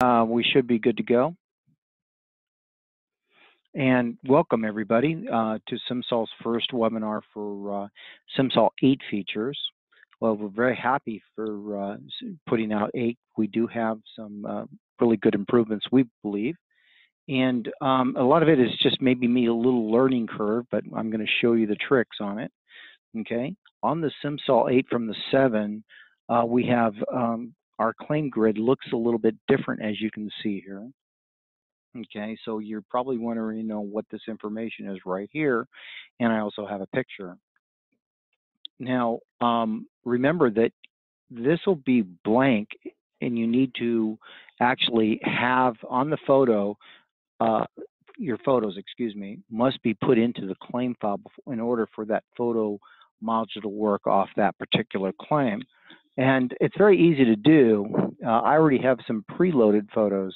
Uh, we should be good to go. And welcome everybody uh, to SimSol's first webinar for uh, SimSol 8 features. Well, we're very happy for uh, putting out 8. We do have some uh, really good improvements, we believe. And um, a lot of it is just maybe me a little learning curve, but I'm going to show you the tricks on it. Okay, on the SimSol 8 from the 7, uh, we have um, our claim grid looks a little bit different as you can see here. Okay, so you're probably wondering, you know, what this information is right here, and I also have a picture. Now, um, remember that this will be blank, and you need to actually have on the photo, uh, your photos, excuse me, must be put into the claim file in order for that photo module to work off that particular claim. And it's very easy to do. Uh, I already have some preloaded photos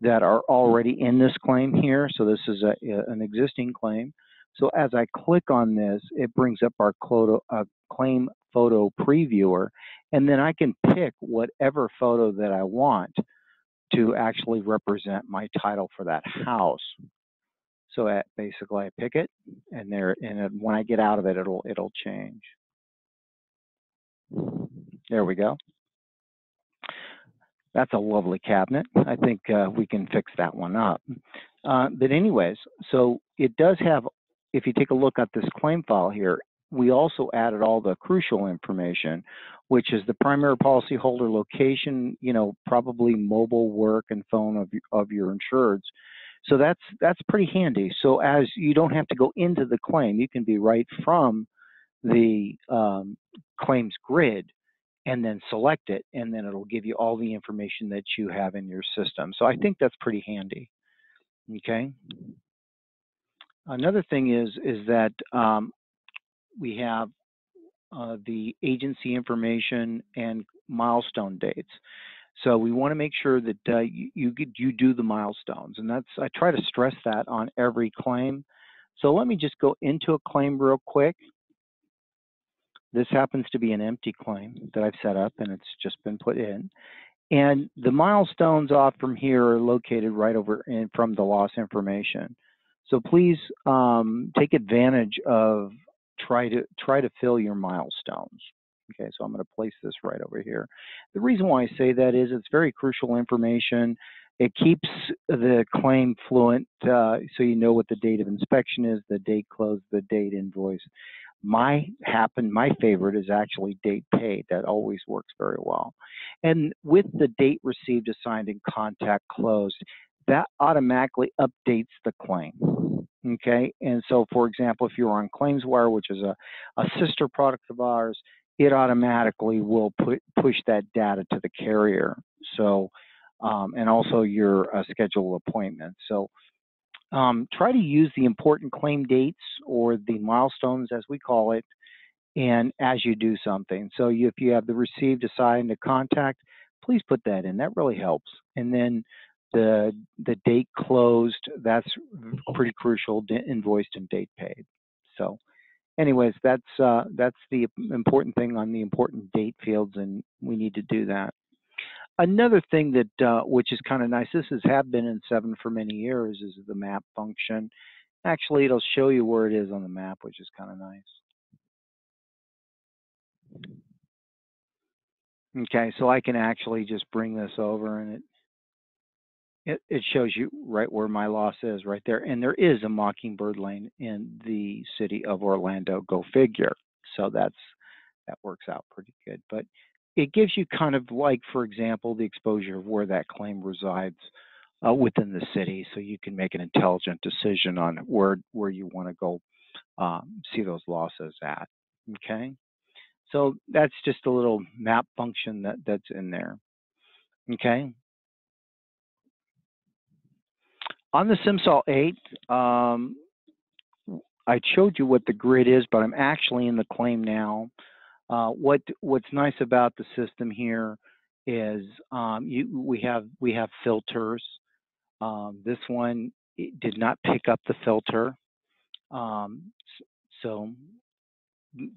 that are already in this claim here. So this is a, an existing claim. So as I click on this, it brings up our uh, claim photo previewer, and then I can pick whatever photo that I want to actually represent my title for that house. So at, basically, I pick it, and there, and when I get out of it, it'll it'll change. There we go. That's a lovely cabinet. I think uh, we can fix that one up. Uh, but anyways, so it does have, if you take a look at this claim file here, we also added all the crucial information, which is the primary policyholder location, you know, probably mobile work and phone of, of your insureds. So that's that's pretty handy. So as you don't have to go into the claim, you can be right from the um, claims grid and then select it, and then it'll give you all the information that you have in your system. So I think that's pretty handy. Okay. Another thing is is that um, we have uh, the agency information and milestone dates. So we want to make sure that uh, you, you you do the milestones, and that's I try to stress that on every claim. So let me just go into a claim real quick. This happens to be an empty claim that I've set up and it's just been put in. And the milestones off from here are located right over in from the loss information. So please um, take advantage of try to try to fill your milestones. Okay, so I'm going to place this right over here. The reason why I say that is it's very crucial information. It keeps the claim fluent, uh, so you know what the date of inspection is, the date closed, the date invoice my happen my favorite is actually date paid that always works very well. And with the date received assigned and contact closed that automatically updates the claim okay? And so for example if you're on claimswire which is a, a sister product of ours it automatically will put push that data to the carrier. So um, and also your uh, schedule appointment. So um, try to use the important claim dates or the milestones, as we call it, and as you do something. So you, if you have the received, assigned, to contact, please put that in. That really helps. And then the the date closed, that's pretty crucial, invoiced and date paid. So anyways, that's uh, that's the important thing on the important date fields, and we need to do that. Another thing that uh, which is kind of nice, this has have been in seven for many years, is the map function. Actually, it'll show you where it is on the map, which is kind of nice. Okay, so I can actually just bring this over and it, it, it shows you right where my loss is right there. And there is a Mockingbird Lane in the city of Orlando, go figure. So that's that works out pretty good. But it gives you kind of like, for example, the exposure of where that claim resides uh, within the city, so you can make an intelligent decision on where where you want to go um, see those losses at. Okay, so that's just a little map function that that's in there. Okay. On the SimSol 8, um, I showed you what the grid is, but I'm actually in the claim now. Uh, what what's nice about the system here is um, you, we have we have filters. Um, this one did not pick up the filter, um, so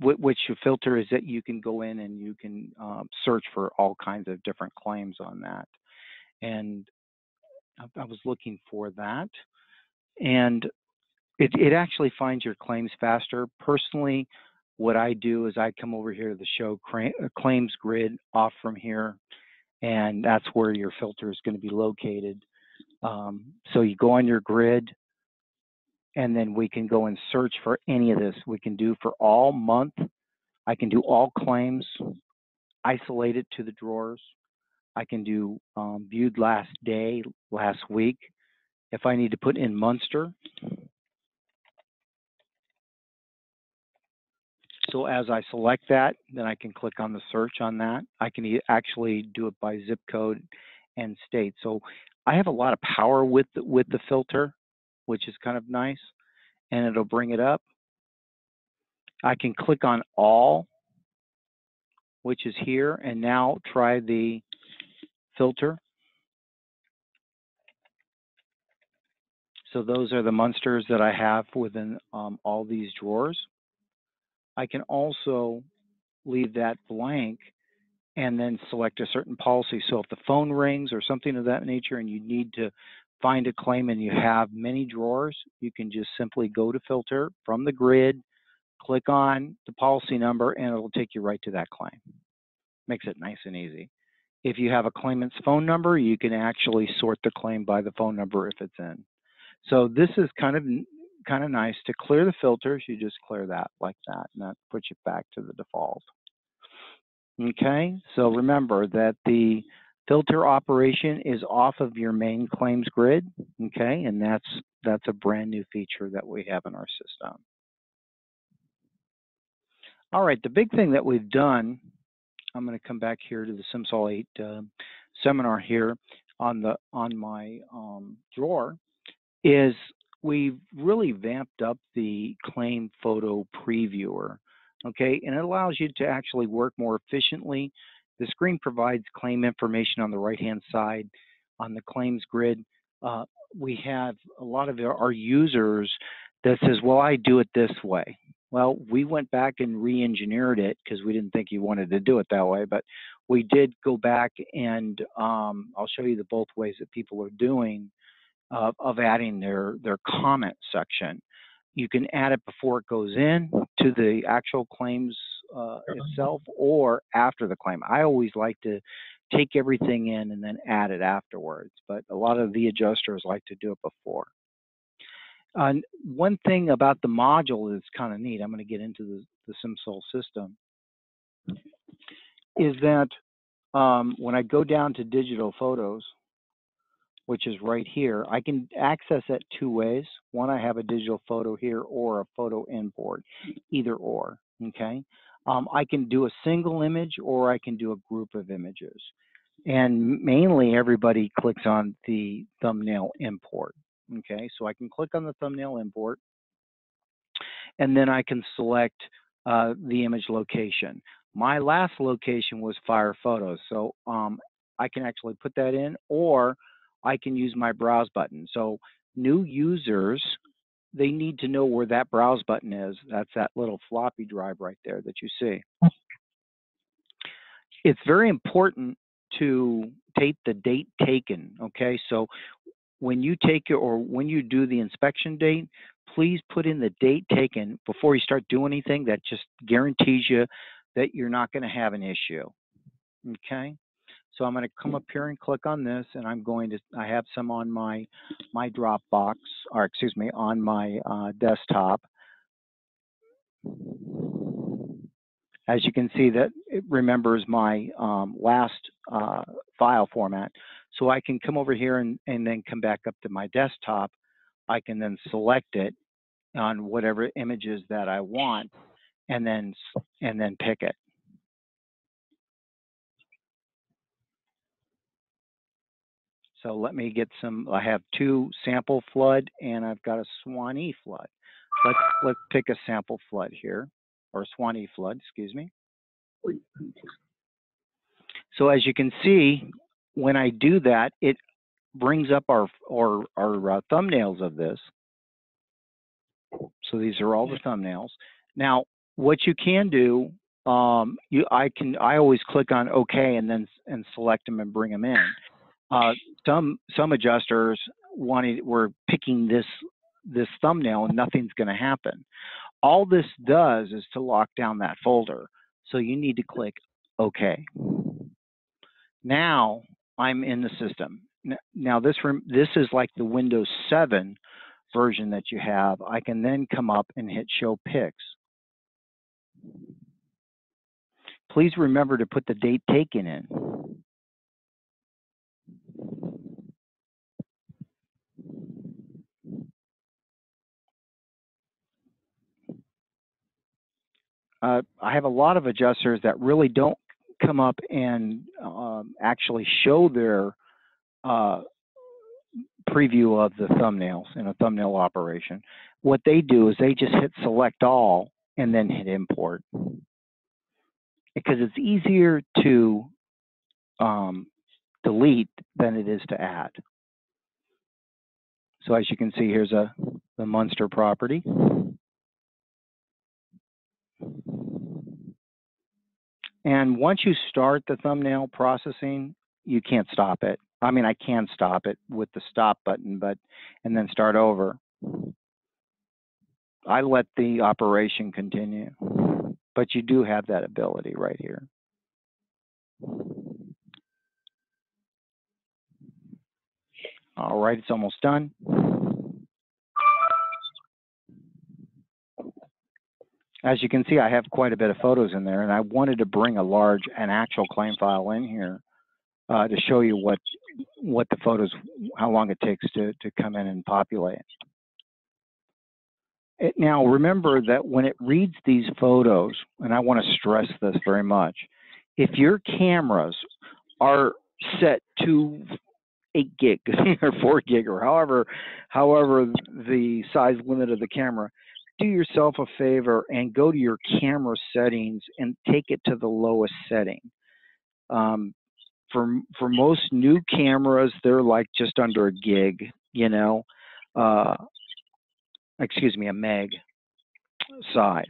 which filter is that you can go in and you can um, search for all kinds of different claims on that. And I, I was looking for that. And it, it actually finds your claims faster. Personally, what I do is I come over here to the show uh, claims grid off from here, and that's where your filter is going to be located. Um, so you go on your grid, and then we can go and search for any of this. We can do for all month. I can do all claims, isolate it to the drawers. I can do um, viewed last day, last week. If I need to put in Munster, So as I select that, then I can click on the search on that. I can actually do it by zip code and state. So I have a lot of power with the, with the filter, which is kind of nice, and it'll bring it up. I can click on all, which is here, and now try the filter. So those are the monsters that I have within um, all these drawers. I can also leave that blank and then select a certain policy. So if the phone rings or something of that nature and you need to find a claim and you have many drawers, you can just simply go to filter from the grid, click on the policy number, and it'll take you right to that claim. Makes it nice and easy. If you have a claimant's phone number, you can actually sort the claim by the phone number if it's in. So this is kind of kind of nice. To clear the filters, you just clear that like that, and that puts you back to the default. Okay, so remember that the filter operation is off of your main claims grid, okay, and that's that's a brand new feature that we have in our system. All right, the big thing that we've done, I'm going to come back here to the SimSol 8 uh, seminar here on the on my um, drawer, is we've really vamped up the claim photo previewer, okay? And it allows you to actually work more efficiently. The screen provides claim information on the right-hand side on the claims grid. Uh, we have a lot of our users that says, well, I do it this way. Well, we went back and re-engineered it because we didn't think you wanted to do it that way, but we did go back and um, I'll show you the both ways that people are doing of, of adding their, their comment section. You can add it before it goes in to the actual claims uh, itself or after the claim. I always like to take everything in and then add it afterwards, but a lot of the adjusters like to do it before. Uh, one thing about the module is kind of neat, I'm going to get into the, the SimSol system, is that um, when I go down to digital photos, which is right here, I can access it two ways. One, I have a digital photo here or a photo import, either or, okay? Um, I can do a single image or I can do a group of images. And mainly everybody clicks on the thumbnail import, okay? So I can click on the thumbnail import and then I can select uh, the image location. My last location was Fire Photos, so um, I can actually put that in or I can use my browse button. So new users, they need to know where that browse button is. That's that little floppy drive right there that you see. Mm. It's very important to take the date taken, okay? So when you take it or when you do the inspection date, please put in the date taken before you start doing anything that just guarantees you that you're not going to have an issue, okay? So I'm going to come up here and click on this, and I'm going to, I have some on my, my Dropbox, or excuse me, on my uh, desktop. As you can see that it remembers my um, last uh, file format. So I can come over here and, and then come back up to my desktop. I can then select it on whatever images that I want and then and then pick it. So let me get some, I have two sample flood and I've got a Swanee flood. Let's, let's pick a sample flood here, or Swanee flood, excuse me. So as you can see, when I do that, it brings up our, our, our uh, thumbnails of this. So these are all the thumbnails. Now, what you can do, um, you, I can, I always click on OK and then and select them and bring them in. Uh, some some adjusters wanted were picking this this thumbnail and nothing's going to happen. All this does is to lock down that folder. So you need to click OK. Now I'm in the system. Now this this is like the Windows 7 version that you have. I can then come up and hit Show Pics. Please remember to put the date taken in. Uh, I have a lot of adjusters that really don't come up and um, actually show their uh, preview of the thumbnails in a thumbnail operation. What they do is they just hit select all and then hit import because it's easier to um, delete than it is to add. So as you can see, here's a the Munster property. And once you start the thumbnail processing, you can't stop it. I mean, I can stop it with the stop button, but and then start over. I let the operation continue, but you do have that ability right here. All right, it's almost done. As you can see, I have quite a bit of photos in there, and I wanted to bring a large, an actual claim file in here uh, to show you what what the photos, how long it takes to, to come in and populate. It, now, remember that when it reads these photos, and I want to stress this very much, if your cameras are set to 8 gig or 4 gig or however however the size limit of the camera. Do yourself a favor and go to your camera settings and take it to the lowest setting. Um, for for most new cameras they're like just under a gig you know uh, excuse me a meg size.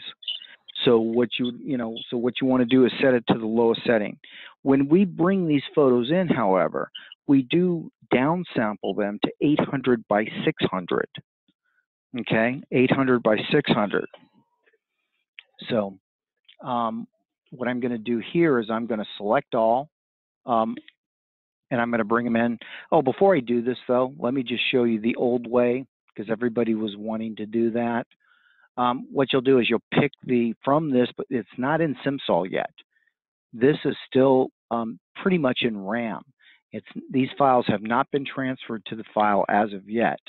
So what you you know so what you want to do is set it to the lowest setting. When we bring these photos in however we do downsample them to 800 by 600. Okay, 800 by 600. So um, what I'm going to do here is I'm going to select all, um, and I'm going to bring them in. Oh, before I do this though, let me just show you the old way because everybody was wanting to do that. Um, what you'll do is you'll pick the from this, but it's not in SimSol yet. This is still um, pretty much in RAM. It's, these files have not been transferred to the file as of yet.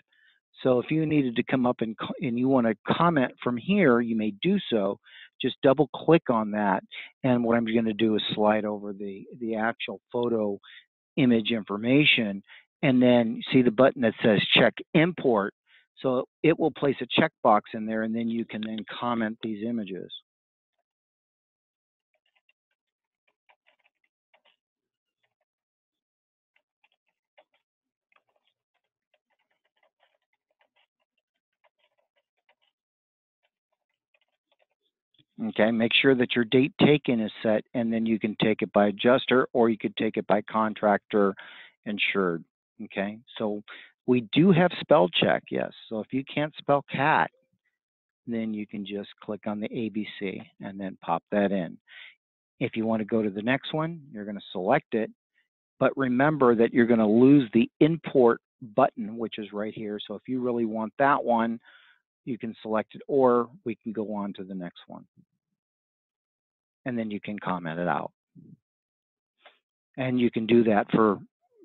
So if you needed to come up and, and you want to comment from here, you may do so. Just double click on that. And what I'm going to do is slide over the, the actual photo image information and then see the button that says check import. So it will place a checkbox in there and then you can then comment these images. Okay, make sure that your date taken is set and then you can take it by adjuster or you could take it by contractor insured. Okay, so we do have spell check, yes. So if you can't spell cat, then you can just click on the ABC and then pop that in. If you want to go to the next one, you're going to select it, but remember that you're going to lose the import button, which is right here. So if you really want that one, you can select it or we can go on to the next one. And then you can comment it out. And you can do that for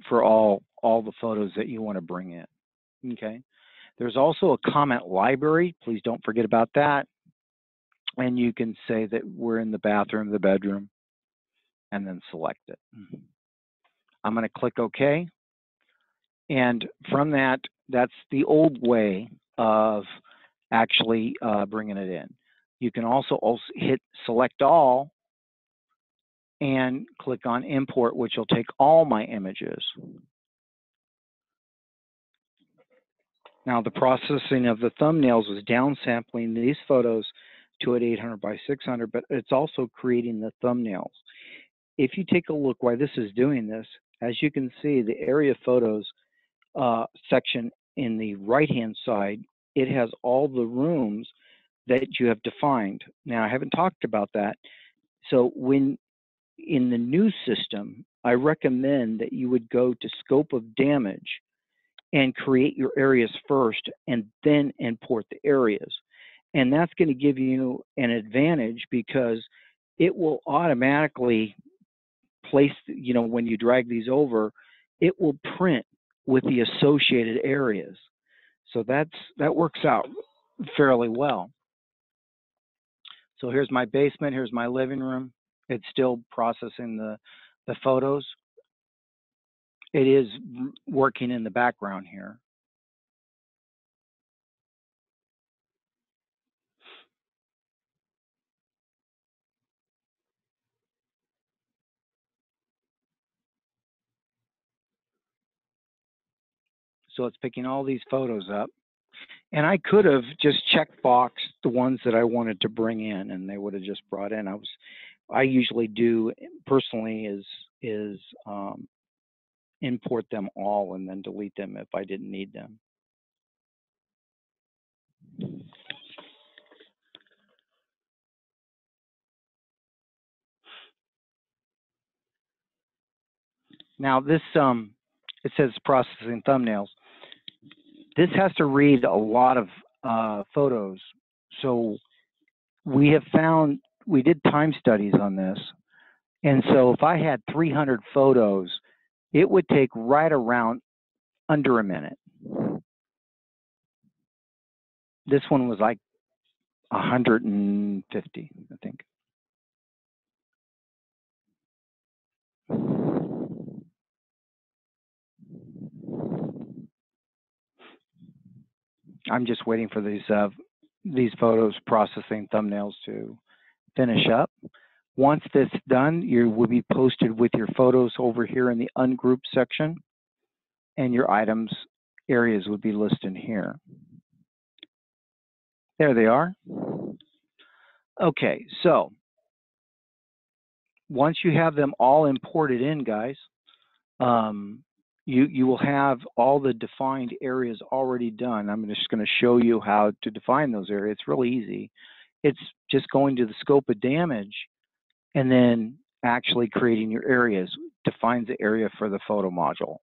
for all all the photos that you want to bring in. Okay. There's also a comment library. Please don't forget about that. And you can say that we're in the bathroom, the bedroom, and then select it. I'm going to click OK. And from that, that's the old way of actually uh, bringing it in. You can also, also hit select all and click on import, which will take all my images. Now the processing of the thumbnails was downsampling these photos to an 800 by 600, but it's also creating the thumbnails. If you take a look why this is doing this, as you can see, the area photos uh, section in the right-hand side, it has all the rooms that you have defined. Now, I haven't talked about that. So when in the new system, I recommend that you would go to scope of damage and create your areas first and then import the areas. And that's going to give you an advantage because it will automatically place, you know, when you drag these over, it will print with the associated areas. So that's that works out fairly well. So here's my basement, here's my living room. It's still processing the, the photos. It is working in the background here. It's picking all these photos up. And I could have just check boxed the ones that I wanted to bring in and they would have just brought in. I was I usually do personally is is um, import them all and then delete them if I didn't need them. Now this um, it says processing thumbnails this has to read a lot of uh, photos. So we have found, we did time studies on this. And so if I had 300 photos, it would take right around under a minute. This one was like 150, I think. I'm just waiting for these uh, these photos processing thumbnails to finish up. Once that's done, you will be posted with your photos over here in the ungroup section, and your items areas would be listed here. There they are. Okay, so once you have them all imported in, guys, um, you, you will have all the defined areas already done. I'm just going to show you how to define those areas. It's really easy. It's just going to the scope of damage and then actually creating your areas defines the area for the photo module.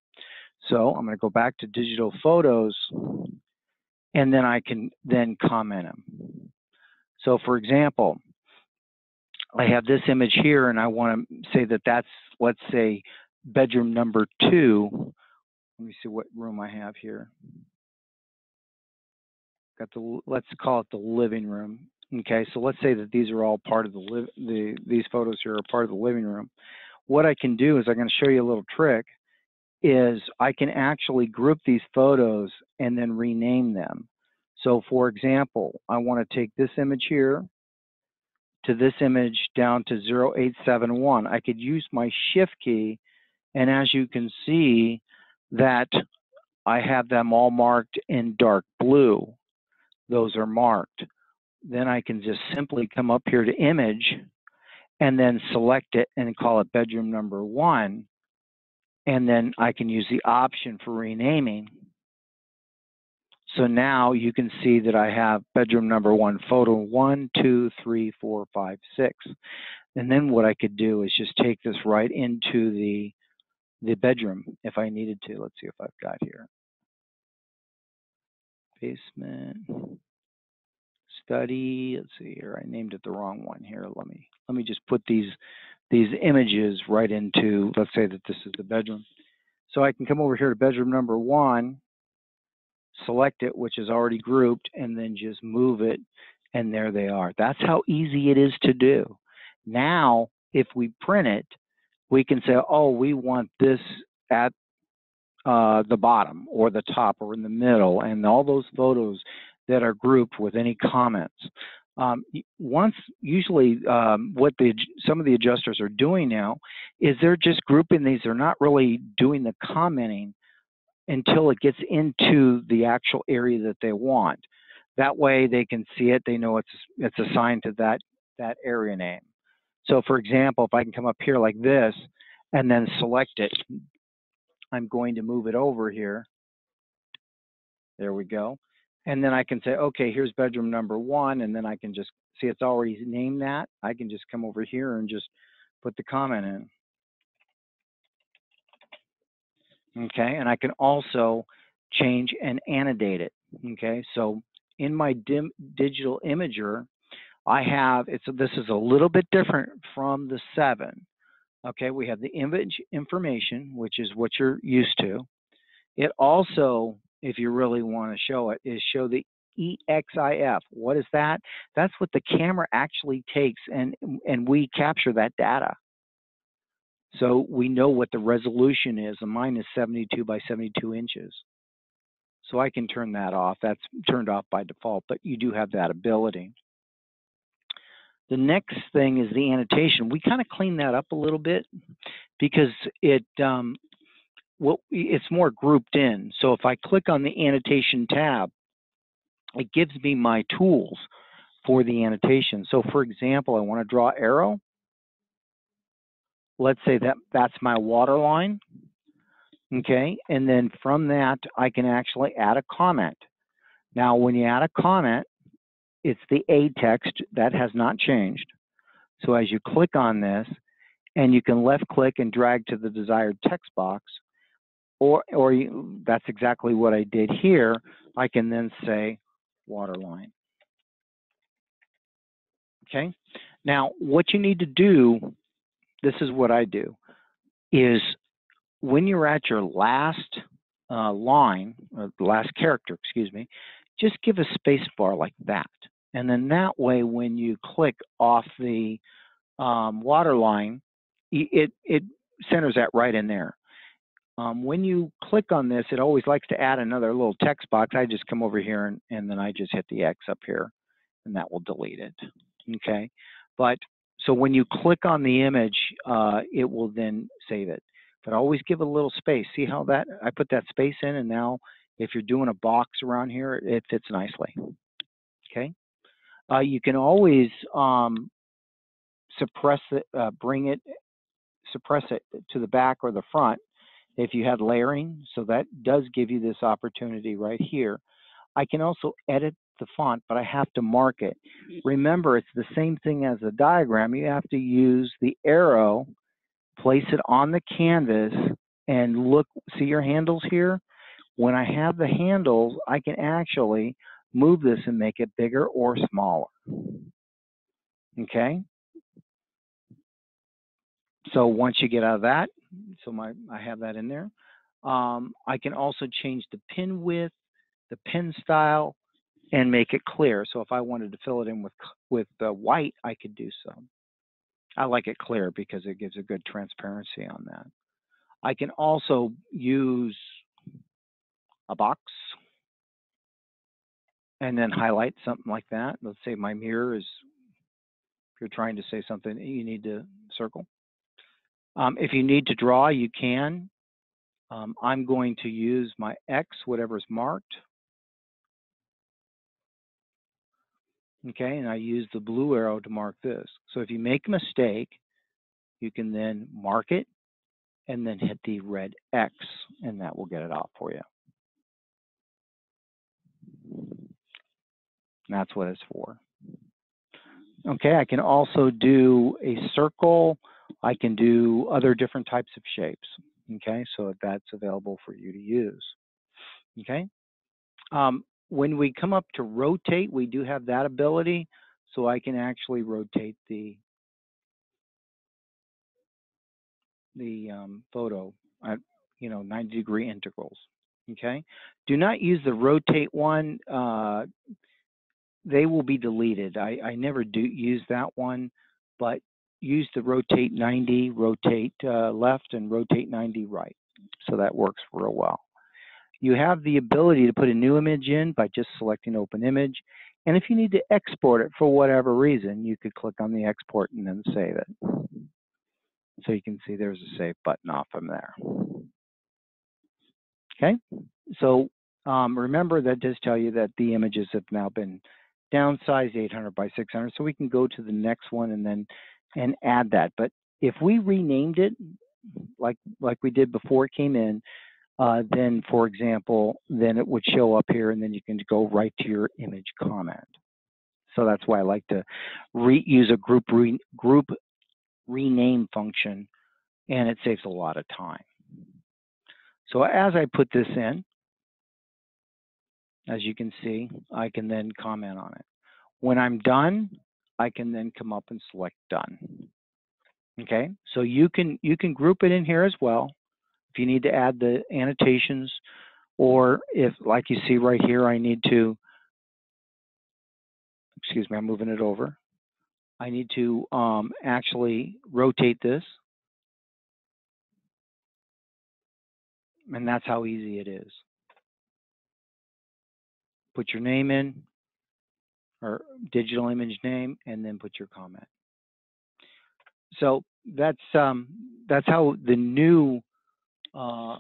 So I'm going to go back to digital photos and then I can then comment them. So for example, I have this image here and I want to say that that's, let's say, bedroom number two. Let me see what room I have here. Got the let's call it the living room. Okay, so let's say that these are all part of the live the these photos here are part of the living room. What I can do is I'm going to show you a little trick. Is I can actually group these photos and then rename them. So for example, I want to take this image here to this image down to 0871. I could use my shift key and as you can see that I have them all marked in dark blue. Those are marked. Then I can just simply come up here to image and then select it and call it bedroom number one. And then I can use the option for renaming. So now you can see that I have bedroom number one, photo one, two, three, four, five, six. And then what I could do is just take this right into the the bedroom if I needed to. Let's see if I've got here. Basement study. Let's see here. I named it the wrong one here. Let me let me just put these these images right into. Let's say that this is the bedroom. So I can come over here to bedroom number one, select it, which is already grouped, and then just move it, and there they are. That's how easy it is to do. Now, if we print it, we can say, oh, we want this at uh, the bottom or the top or in the middle, and all those photos that are grouped with any comments. Um, once, usually, um, what the some of the adjusters are doing now is they're just grouping these. They're not really doing the commenting until it gets into the actual area that they want. That way, they can see it. They know it's it's assigned to that that area name. So for example, if I can come up here like this and then select it, I'm going to move it over here. There we go. And then I can say, okay, here's bedroom number one, and then I can just see it's already named that. I can just come over here and just put the comment in. Okay, and I can also change and annotate it. Okay, so in my digital imager, I have, it's this is a little bit different from the seven. Okay, we have the image information, which is what you're used to. It also, if you really want to show it, is show the EXIF. What is that? That's what the camera actually takes and, and we capture that data. So we know what the resolution is, and mine is 72 by 72 inches. So I can turn that off. That's turned off by default, but you do have that ability. The next thing is the annotation. We kind of clean that up a little bit because it um, well, it's more grouped in. So if I click on the annotation tab, it gives me my tools for the annotation. So for example, I want to draw arrow. Let's say that that's my water line. Okay, and then from that, I can actually add a comment. Now, when you add a comment, it's the A text that has not changed. So as you click on this, and you can left click and drag to the desired text box, or, or you, that's exactly what I did here. I can then say waterline. Okay, now what you need to do, this is what I do, is when you're at your last uh, line, or the last character, excuse me, just give a space bar like that. And then that way, when you click off the um, water line, it, it centers that right in there. Um, when you click on this, it always likes to add another little text box. I just come over here and, and then I just hit the X up here and that will delete it. Okay. But so when you click on the image, uh, it will then save it. But always give a little space. See how that, I put that space in and now if you're doing a box around here, it fits nicely. Okay. Uh, you can always um, suppress it, uh, bring it, suppress it to the back or the front if you had layering. So that does give you this opportunity right here. I can also edit the font, but I have to mark it. Remember, it's the same thing as a diagram. You have to use the arrow, place it on the canvas, and look, see your handles here? When I have the handles, I can actually move this and make it bigger or smaller. Okay? So once you get out of that, so my I have that in there. Um, I can also change the pin width, the pin style, and make it clear. So if I wanted to fill it in with with uh, white, I could do so. I like it clear because it gives a good transparency on that. I can also use a box and then highlight something like that. Let's say my mirror is, if you're trying to say something you need to circle. Um, if you need to draw, you can. Um, I'm going to use my X, whatever's marked. Okay, and I use the blue arrow to mark this. So if you make a mistake, you can then mark it and then hit the red X, and that will get it off for you. That's what it's for. Okay, I can also do a circle I can do other different types of shapes. Okay, so that's available for you to use. Okay, um, when we come up to rotate, we do have that ability, so I can actually rotate the the um, photo at you know 90 degree integrals. Okay, do not use the rotate one. Uh, they will be deleted. I, I never do use that one, but use the rotate 90, rotate uh, left, and rotate 90 right. So that works real well. You have the ability to put a new image in by just selecting open image. And if you need to export it for whatever reason, you could click on the export and then save it. So you can see there's a save button off from there. Okay, so um, remember that does tell you that the images have now been downsized 800 by 600. So we can go to the next one and then and add that. But if we renamed it, like like we did before it came in, uh, then for example, then it would show up here and then you can go right to your image comment. So that's why I like to re use a group re group rename function and it saves a lot of time. So as I put this in, as you can see, I can then comment on it. When I'm done, I can then come up and select done. Okay, so you can you can group it in here as well. If you need to add the annotations, or if, like you see right here, I need to, excuse me, I'm moving it over. I need to um, actually rotate this. And that's how easy it is. Put your name in, or digital image name, and then put your comment. So that's um, that's how the new uh,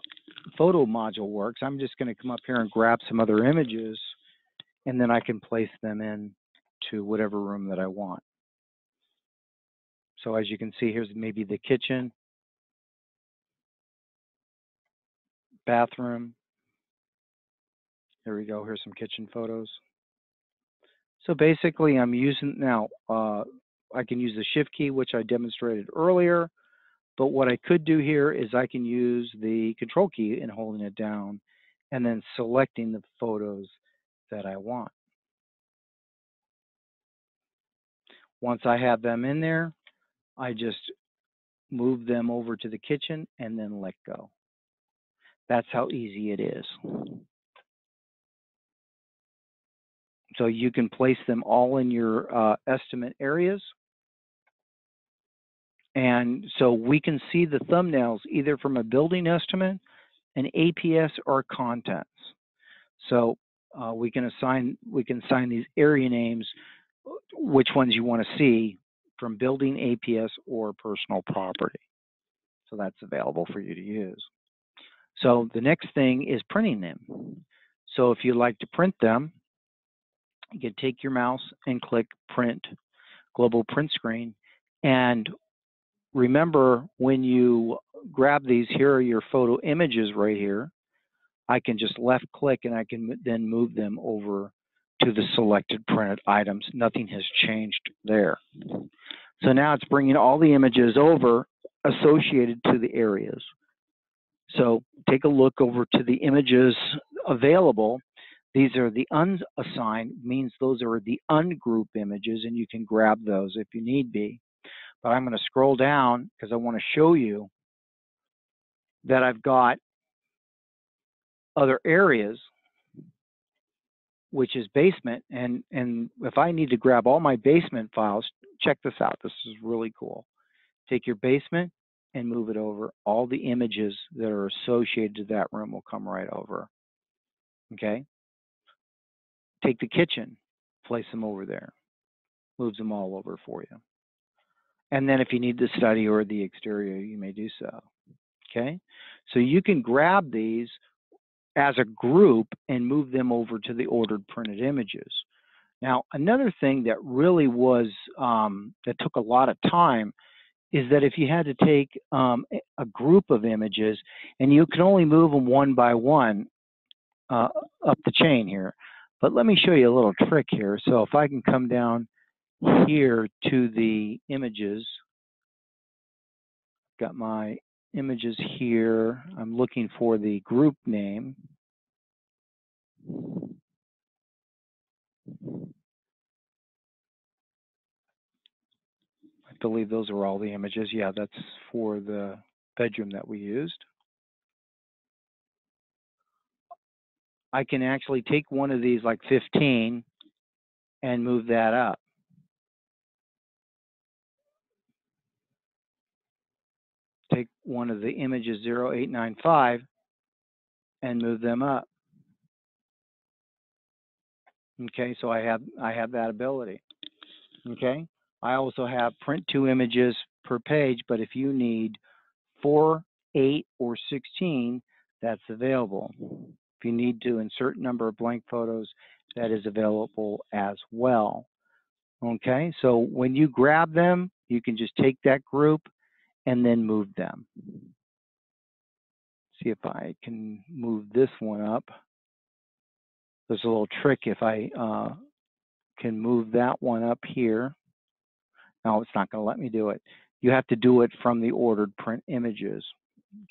photo module works. I'm just going to come up here and grab some other images, and then I can place them in to whatever room that I want. So as you can see, here's maybe the kitchen, bathroom. Here we go. Here's some kitchen photos. So basically, I'm using now, uh, I can use the shift key, which I demonstrated earlier. But what I could do here is I can use the control key and holding it down and then selecting the photos that I want. Once I have them in there, I just move them over to the kitchen and then let go. That's how easy it is. So you can place them all in your uh, estimate areas. And so we can see the thumbnails either from a building estimate, an APS, or contents. So uh, we can assign we can assign these area names, which ones you want to see from building APS or personal property. So that's available for you to use. So the next thing is printing them. So if you'd like to print them, you can take your mouse and click print, global print screen. And remember when you grab these, here are your photo images right here. I can just left click and I can then move them over to the selected printed items. Nothing has changed there. So now it's bringing all the images over associated to the areas. So take a look over to the images available. These are the unassigned, means those are the ungroup images, and you can grab those if you need be. But I'm going to scroll down because I want to show you that I've got other areas, which is basement. And, and if I need to grab all my basement files, check this out. This is really cool. Take your basement and move it over. All the images that are associated to that room will come right over. Okay? Take the kitchen, place them over there. Moves them all over for you. And then if you need the study or the exterior, you may do so. Okay? So you can grab these as a group and move them over to the ordered printed images. Now, another thing that really was, um, that took a lot of time is that if you had to take um, a group of images and you can only move them one by one uh, up the chain here. But let me show you a little trick here. So if I can come down here to the images, got my images here. I'm looking for the group name. I believe those are all the images. Yeah, that's for the bedroom that we used. I can actually take one of these like 15 and move that up. Take one of the images 0895 and move them up. Okay, so I have I have that ability. Okay. I also have print two images per page, but if you need four, eight, or 16, that's available. If you need to insert number of blank photos, that is available as well. Okay, so when you grab them, you can just take that group and then move them. see if I can move this one up. There's a little trick if I uh, can move that one up here. No, it's not going to let me do it. You have to do it from the ordered print images,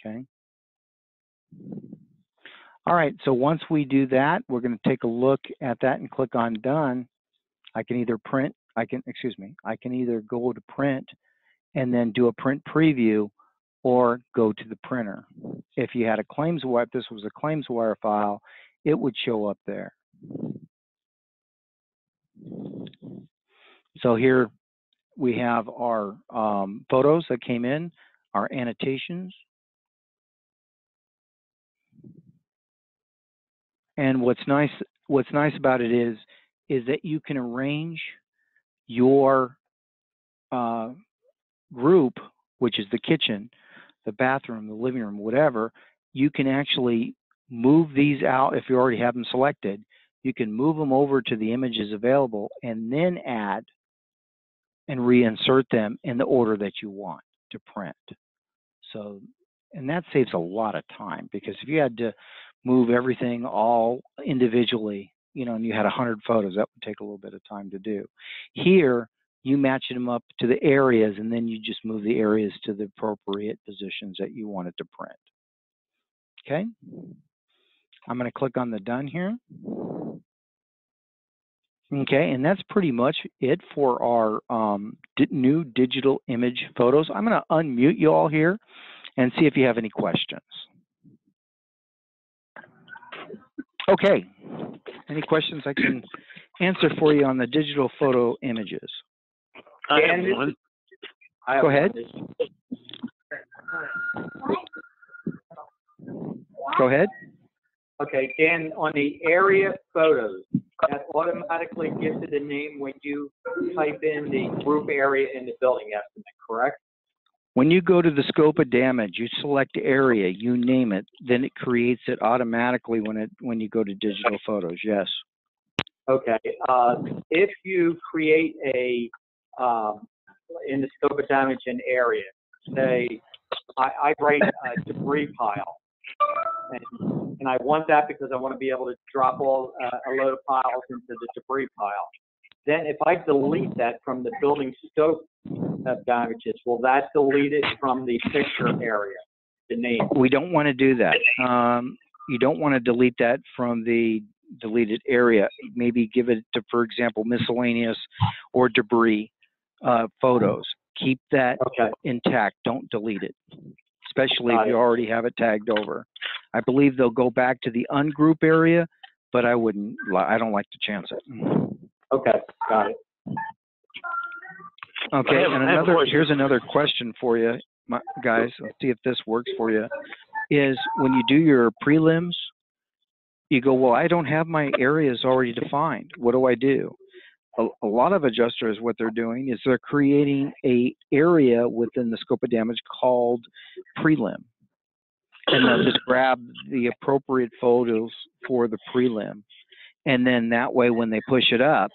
okay? All right, so once we do that, we're going to take a look at that and click on done. I can either print, I can, excuse me, I can either go to print and then do a print preview or go to the printer. If you had a claims wire, if this was a claims wire file, it would show up there. So here we have our um, photos that came in, our annotations. And what's nice, what's nice about it is, is that you can arrange your uh, group, which is the kitchen, the bathroom, the living room, whatever, you can actually move these out if you already have them selected. You can move them over to the images available and then add and reinsert them in the order that you want to print. So, and that saves a lot of time because if you had to move everything all individually, you know, and you had 100 photos, that would take a little bit of time to do. Here, you match them up to the areas and then you just move the areas to the appropriate positions that you want it to print. Okay, I'm going to click on the done here. Okay, and that's pretty much it for our um, new digital image photos. I'm going to unmute you all here and see if you have any questions. Okay, any questions I can answer for you on the digital photo images? I have one. I have Go ahead. one. Go ahead. Okay, Dan, on the area photos, that automatically gives it a name when you type in the group area in the building estimate, correct? When you go to the scope of damage, you select area, you name it, then it creates it automatically when it when you go to digital photos. Yes. Okay, uh, if you create a, um, in the scope of damage an area, say, I, I write a debris pile, and, and I want that because I want to be able to drop all, uh, a load of piles into the debris pile. Then if I delete that from the building scope of damages, will that delete it from the picture area, the name? We don't want to do that. Um, you don't want to delete that from the deleted area. Maybe give it to, for example, miscellaneous or debris uh, photos. Keep that Okay, intact. Don't delete it, especially if you it. already have it tagged over. I believe they'll go back to the ungroup area, but I wouldn't. I don't like to chance it. Okay, got it. Okay, have- and I have a another question. here's another question for you, my, guys. Let's see if this works for you. Is when you do your prelims, you go, well, I don't have my areas already defined. What do I do? A, a lot of adjusters, what they're doing is they're creating a area within the scope of damage called prelim, and they'll just grab the appropriate photos for the prelim, and then that way, when they push it up,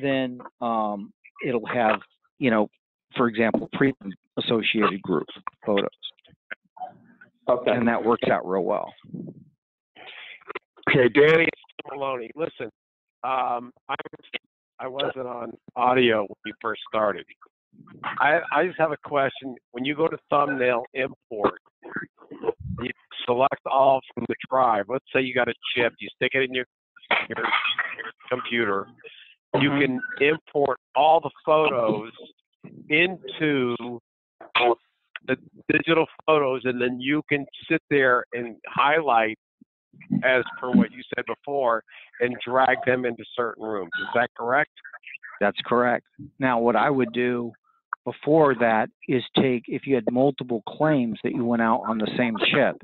then um, it'll have, you know, for example, pre associated group photos, Okay, and that works out real well. Okay, Danny Maloney, listen, um, I, I wasn't on audio when you first started. I, I just have a question. When you go to thumbnail import, you select all from the drive. Let's say you got a chip, you stick it in your, your computer. You Mhm. can import all the photos into the digital photos, and then you can sit there and highlight as per what you said before, and drag them into certain rooms. Is that correct? That's correct. Now, what I would do before that is take, if you had multiple claims that you went out on the same chip,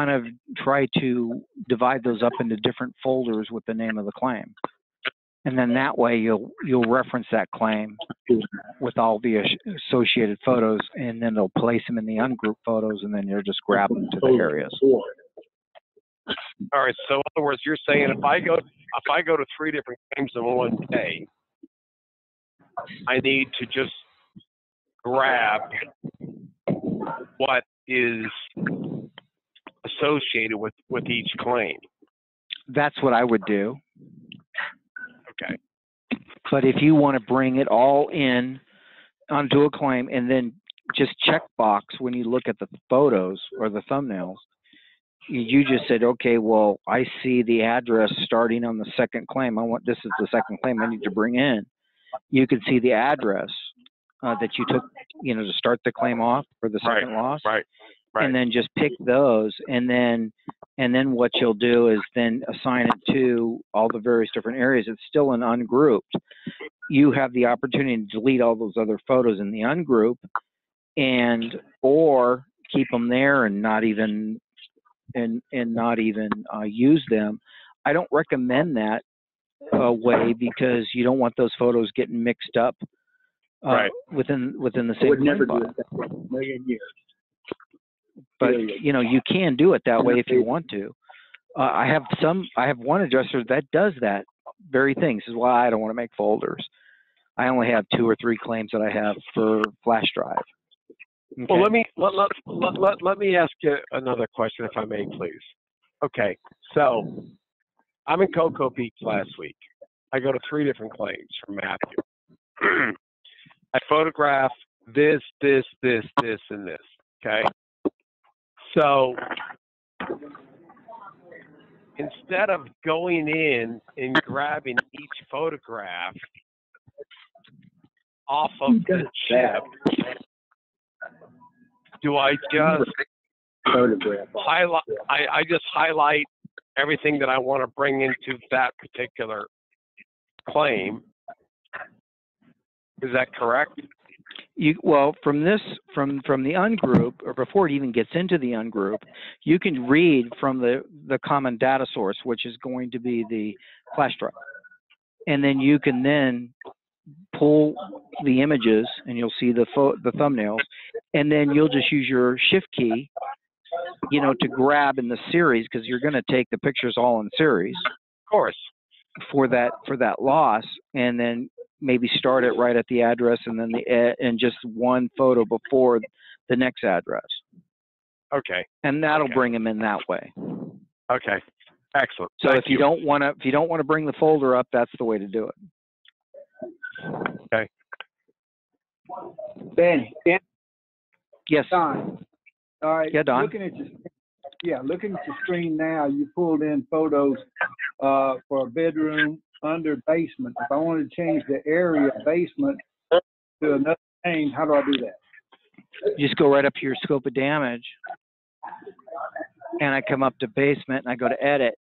kind of try to divide those up into different folders with the name of the claim. And then that way you'll you'll reference that claim with all the associated photos, and then they'll place them in the ungroup photos, and then you'll just grab them to the areas. All right. So, in other words, you're saying if I go if I go to three different claims in one day, I need to just grab what is associated with, with each claim. That's what I would do. Okay. But if you want to bring it all in onto a claim and then just check box when you look at the photos or the thumbnails, you- just said, okay, well, I see the address starting on the second claim. I want, this is the second claim I need to bring in. You can see the address uh, that you took, you know, to start the claim off for the Right, second loss. Right, right. and then just pick those and then and then what you'll do is then assign it to all the various different areas it's still an ungrouped you have the opportunity to delete all those other photos in the ungroup and or keep them there and not even and and not even uh, use them i don't recommend that uh, way because you don't want those photos getting mixed up uh, Right. within within the I same would never do it that way, a million years. But you know you can do it that way if you want to uh, i have some i have one adjuster that does that very thing this is why i don't want to make folders i only have two or three claims that i have for flash drive Well, let me let, let, let, let, let me ask you another question, if I may, please. Okay, so I'm in Cocoa Beach last week. I go to three different claims from Matthew. I photograph this, this, this, this, and this. Okay, so instead of going in and grabbing each photograph off of the chip, do I just Photograph. highlight? I, I just highlight everything that I want to bring into that particular claim. Is that correct? You well from this from from the ungroup or before it even gets into the ungroup you can read from the the common data source which is going to be the flash drive and then you can then pull the images and you'll see the the thumbnails and then you'll just use your shift key you know to grab in the series because you're going to take the pictures all in series Of course. for that for that loss and then maybe start it right at the address and then the and just one photo before the next address Okay. and that'll Okay. bring them in that way Okay. Excellent. so Thank if you, don't want to if you don't want to bring the folder up that's the way to do it Okay. Ben, yes Don. All right. Yeah, Don. Looking at your, yeah, looking at your screen now, you pulled in photos uh, for a bedroom under basement. If I wanted to change the area basement to another name, how do I do that? you just go right up to your scope of damage and i come up to basement and i go to edit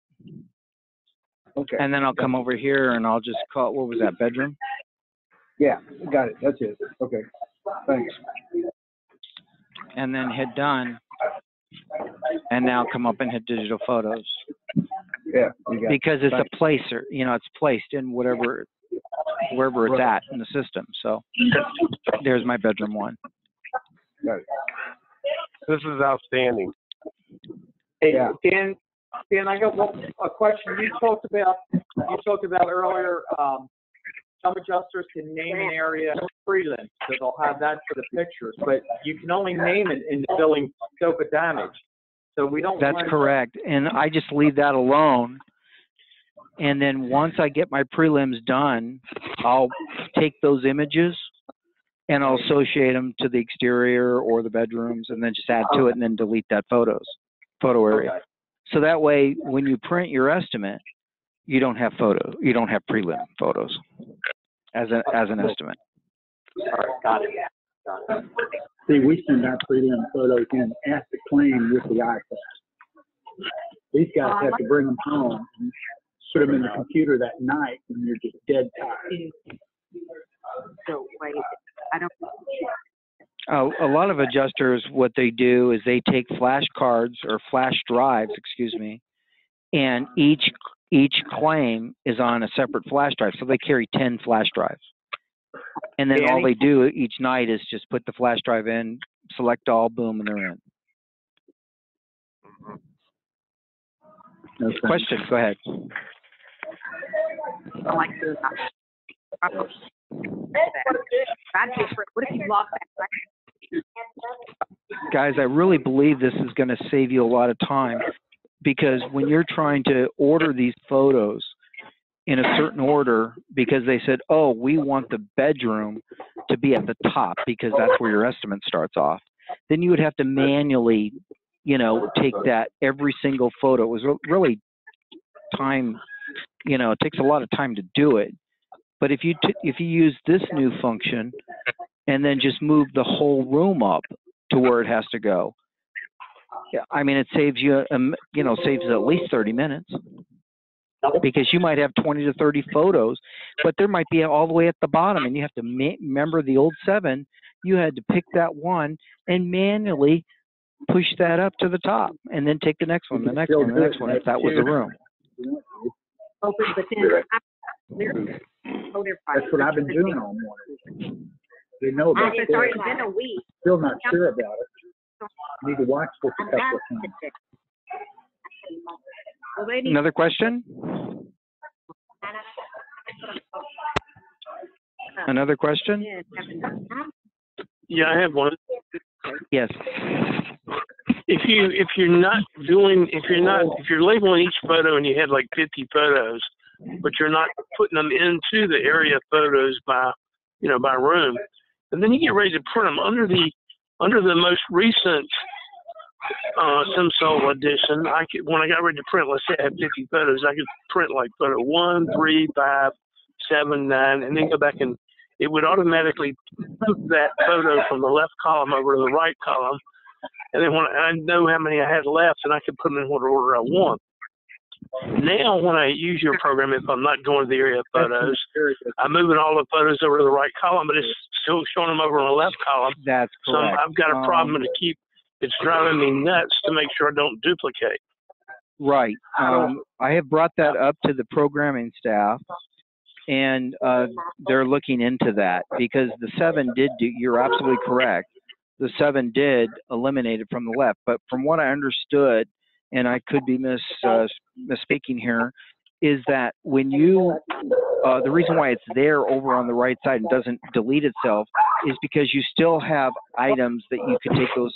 Okay. and then i'll come over here and i'll just call what was that bedroom Yeah, got it. That's it. Okay. Thanks. and then hit done and now come up and hit digital photos Yeah, you got it. because it's Thanks. a placer, you know, it's placed in whatever, wherever it's at in the system. So there's my bedroom one. Got. This is outstanding. Hey, Yeah. Dan, Dan, I got one, a question. You talked about, you talked about earlier, um, some adjusters can name an area prelim, so they'll have that for the pictures, but you can only name it in the billing scope of damage. So we don't. That's correct. And I just leave that alone. And then once I get my prelims done, I'll take those images and I'll associate them to the exterior or the bedrooms and then just add to it and then delete that photos, photo area. Okay. So that way, when you print your estimate, you don't have photo, you don't have prelim photos as an, as an estimate. All right, got it. Got it. see, we send our prelim photos in at the claim with the iPad. These guys have to bring them home and put them in the computer that night when you're just dead tired. So wait, I don't, Oh, a lot of adjusters, what they do is they take flash cards or flash drives, excuse me, and each each claim is on a separate flash drive. So they carry 10 flash drives. And then all they do each night is just put the flash drive in, select all, boom, and they're in. No. Question, go ahead. I like doing that. Bad picture. What if you lost that? guys, I really believe this is going to save you a lot of time because when you're trying to order these photos in a certain order, because they said, oh, we want the bedroom to be at the top because that's where your estimate starts off, then you would have to manually, you know, take that every single photo. It was really time, you know, it takes a lot of time to do it. But if you t- if you use this new function and then just move the whole room up to where it has to go, yeah, I mean, it saves you, um, you know, saves at least 30 minutes because you might have 20 to 30 photos, but there might be all the way at the bottom, and you have to ma- remember the old seven. You had to pick that one and manually push that up to the top, and then take the next one, the next one, the next one, if that was the room. Oh, Open, but then I, there's, mm. oh, they're fine. That's what I've been doing all morning. They know I- about It's it. already been a week. Still not sure about it. Need to watch this a I'm couple of times. Well. Another question? Another question? Yeah, have enough time. Yeah, I have one. Yes. If you if you're not doing if you're not if you're labeling each photo and you had like 50 photos, but you're not putting them into the area photos by you know by room, and then you get ready to print them under the under the most recent uh, SimSol edition. I could when I got ready to print, let's say I had 50 photos, I could print like photo one, three, five, seven, nine, and then go back and it would automatically move that photo from the left column over to the right column. And then when I know how many I had left, and I could put them in whatever order I want. Now, when I use your program, if I'm not going to the area of photos, I'm moving all the photos over to the right column, but it's still showing them over on the left column. That's correct. So. I've got a problem Um, to keep. It's driving me nuts to make sure I don't duplicate. Right. Um, I have brought that up to the programming staff, and uh, they're looking into that because the seven did do. You're absolutely correct. The seven did eliminate it from the left, but from what I understood, and I could be mis uh, misspeaking here, is that when you uh, the reason why it's there over on the right side and doesn't delete itself is because you still have items that you could take those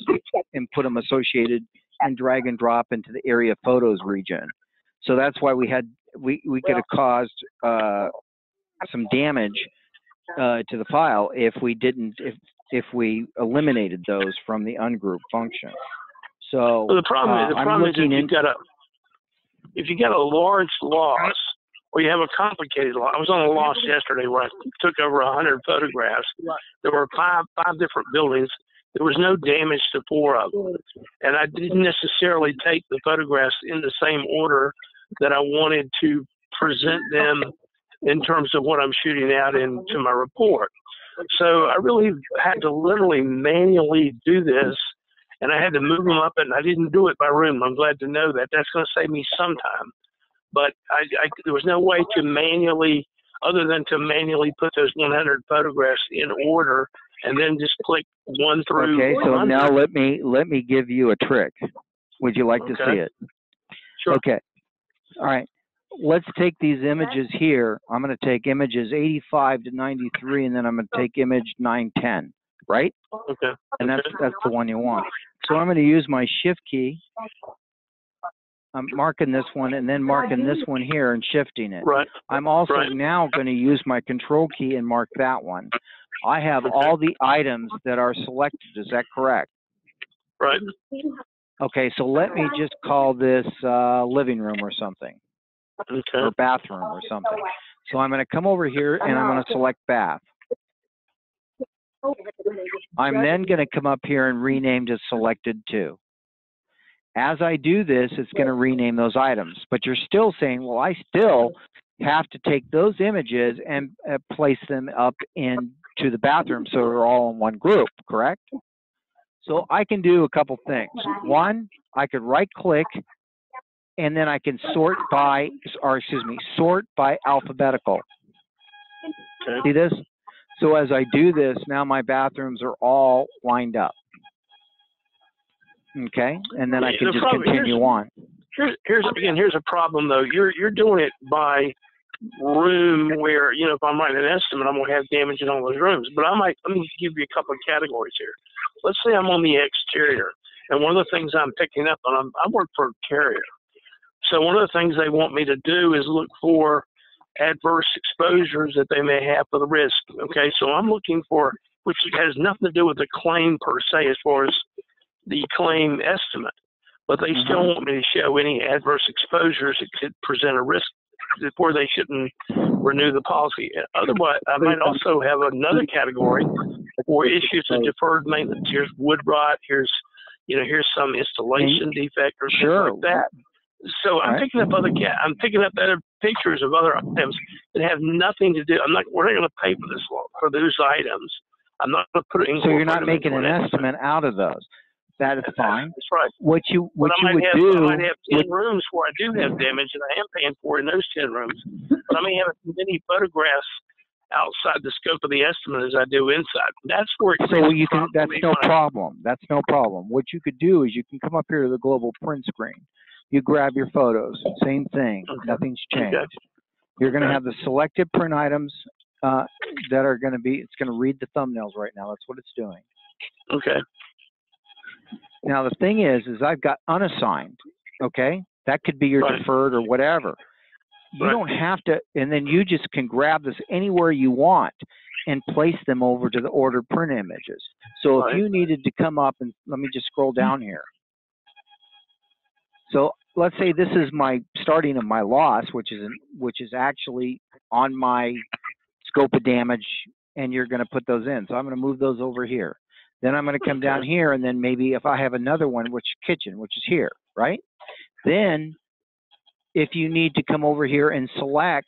and put them associated and drag and drop into the area photos region. So that's why we had we we could have caused uh, some damage uh, to the file if we didn't if if we eliminated those from the ungroup function. So Well, the problem uh, is the problem is you've got a if you got a large loss or you have a complicated loss. I was on a loss yesterday where I took over hundred photographs. There were five five different buildings. There was no damage to four of them, and I didn't necessarily take the photographs in the same order that I wanted to present them in terms of what I'm shooting out into my report. So I really had to literally manually do this and I had to move them up, and I didn't do it by room. I'm glad to know that. That's going to save me some time. But I, I, there was no way to manually, other than to manually put those 100 photographs in order, and then just click one through. okay, so 100. now let me let me give you a trick. Would you like to see it? Sure. Okay. All right. Let's take these images here. I'm going to take images 85 to 93, and then I'm going to take image 910, right? Okay. And that's that's the one you want. So I'm going to use my shift key. I'm marking this one and then marking this one here and shifting it. Right. I'm also Right. now going to use my control key and mark that one. I have all the items that are selected. Is that correct? Right. Okay, so let me just call this uh, living room or something, Okay. or bathroom or something. So I'm going to come over here and I'm going to select bath. I'm then going to come up here and rename to selected two. As I do this, it's going to rename those items, but you're still saying, well, I still have to take those images and uh, place them up into the bathroom so they're all in one group, correct? So I can do a couple things. One, I could right click and then I can sort by, or excuse me, sort by alphabetical. See this? So as I do this, now my bathrooms are all lined up. Okay, and then I can the just problem- continue here's- on. Here's, here's again. Here's a problem though. You're you're doing it by room where, you know, if I'm writing an estimate, I'm going to have damage in all those rooms. But I might, let me give you a couple of categories here. Let's say I'm on the exterior, and one of the things I'm picking up on, I'm, I work for a carrier. So one of the things they want me to do is look for adverse exposures that they may have for the risk. Okay, so I'm looking for, which has nothing to do with the claim per se as far as the claim estimate, but they still want me to show any adverse exposures that could present a risk before they shouldn't renew the policy. Otherwise, I might also have another category for issues of deferred maintenance. Here's wood rot. Here's, you know, here's some installation defect or Sure. things like that. So I'm Right. picking up other ca- I'm picking up other pictures of other items that have nothing to do. I'm not. We're not going to pay for this law for those items. I'm not going to put it in. So you're not making an estimate out of those. That is fine. That's right. What you what I you might would have, I do might have ten would- rooms where I do have damage, and I am paying for in those ten rooms. But I may have as many photographs outside the scope of the estimate as I do inside. That's where it So you can, that's no I- problem. That's no problem. What you could do is you can come up here to the global print screen. You grab your photos, same thing, Okay. nothing's Okay. changed. You're gonna Okay. have the selected print items, uh, that are gonna be, it's gonna read the thumbnails right now. That's what it's doing. Okay. Now, the thing is, is I've got unassigned, okay? That could be your Right. deferred or whatever. You Right. don't have to, and then you just can grab this anywhere you want and place them over to the ordered print images. So if Right. you needed to come up and, let me just scroll down here. So let's say this is my starting of my loss, which is, which is actually on my scope of damage, and you're gonna put those in. So I'm gonna move those over here. Then I'm gonna come down here, and then maybe if I have another one, which kitchen, which is here, right? Then, if you need to come over here and select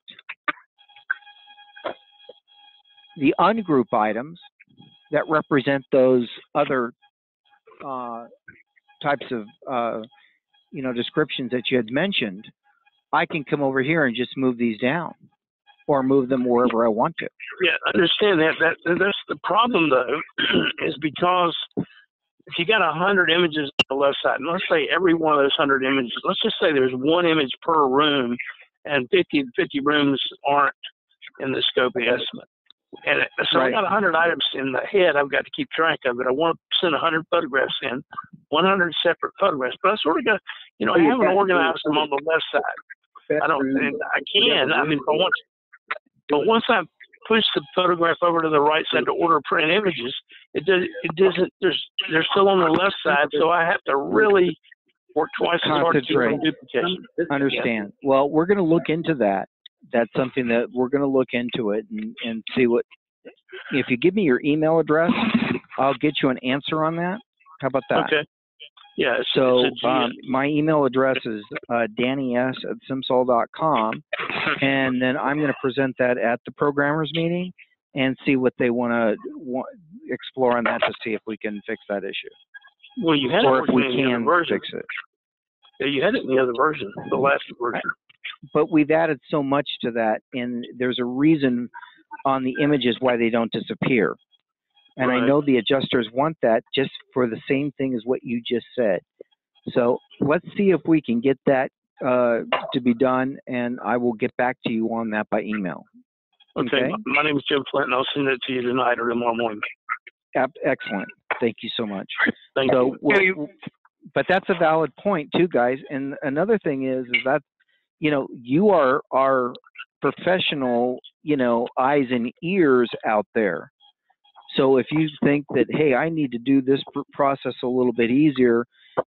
the ungroup items that represent those other uh, types of, uh, you know, descriptions that you had mentioned, I can come over here and just move these down or move them wherever I want to. Yeah, understand that. That that's the problem though, is because if you got a hundred images on the left side, and let's say every one of those hundred images, let's just say there's one image per room, and 50, 50 rooms aren't in the scope estimate. And it- so I Right. got a hundred items in the head I've got to keep track of, but I want to send a hundred photographs in, one hundred separate photographs. But I sort of got, you know, I Oh, haven't got organized them on the left side. I don't, and I can. I mean, but once, but once I push the photograph over to the right side to order print images, it does, it doesn't. There's, they're still on the left side, so I have to really work twice as hard to keep Concentrate. duplication. Understand. Well, we're going to look into that. That's something that we're going to look into it and, and see what, if you give me your email address, I'll get you an answer on that. How about that? Okay. Yeah. It's, So it's um, my email address is uh, danny s at simsol.com, and then I'm going to present that at the programmers meeting and see what they want to explore on that to see if we can fix that issue well, you had it if we in the other can version. fix it. Yeah, you had it in the other version, the last version. But we've added so much to that, and there's a reason on the images why they don't disappear. And I know the adjusters want that just for the same thing as what you just said. So let's see if we can get that uh, to be done, and I will get back to you on that by email. Okay. Okay. My, my name is Jim Flint, and I'll send it to you tonight or tomorrow morning. Ap- Excellent. Thank you so much. Thank So, you. we'll- you- we'll- but that's a valid point too, guys. And another thing is, is that, you know, you are our professional, you know, eyes and ears out there. So if you think that, hey, I need to do this pr- process a little bit easier,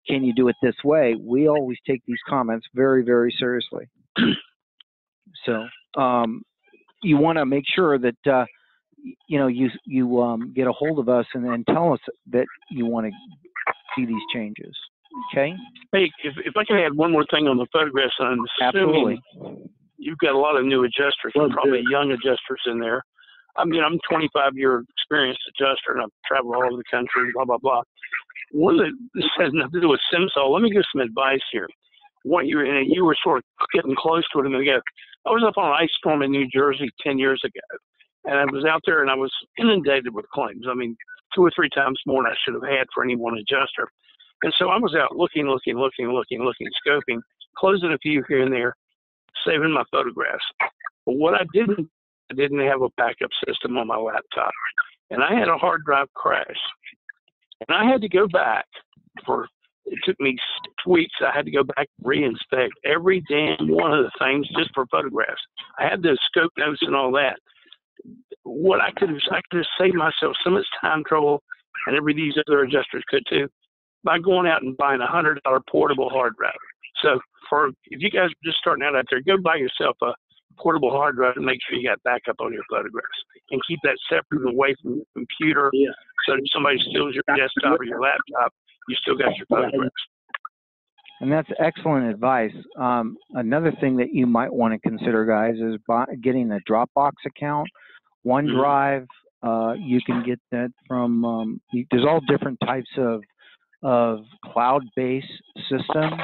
can you do it this way? We always take these comments very, very seriously. So, um, you want to make sure that, uh, you know, you, you, um, get a hold of us and then tell us that you want to see these changes. Okay? Hey, if, if I can add one more thing on the photographs, I'm Absolutely. assuming you've got a lot of new adjusters, Well, and probably good. young adjusters in there. I mean, I'm 25 year experienced adjuster, and I've traveled all over the country. Blah blah blah. One that this has nothing to do with SimSol. Let me give some advice here. What you and you were sort of getting close to it a minute ago. I was up on an ice storm in New Jersey 10 years ago, and I was out there and I was inundated with claims. I mean, two or three times more than I should have had for any one adjuster. And so I was out looking, looking, looking, looking, looking, scoping, closing a few here and there, saving my photographs. But what I didn't, I didn't have a backup system on my laptop, and I had a hard drive crash, and I had to go back for. It took me six weeks. I had to go back and reinspect every damn one of the things just for photographs. I had those scope notes and all that. What I could have, I could have saved myself so much time, trouble, and every these other adjusters could too, by going out and buying a hundred dollar portable hard drive. So for if you guys are just starting out out there, go buy yourself a portable hard drive and make sure you got backup on your photographs and keep that separate away from your computer. Yeah. So if somebody steals your desktop or your laptop, you still got your photographs. And that's excellent advice. Um, another thing that you might want to consider, guys, is buy, getting a Dropbox account, OneDrive. Uh, you can get that from. Um, you, there's all different types of of cloud-based systems.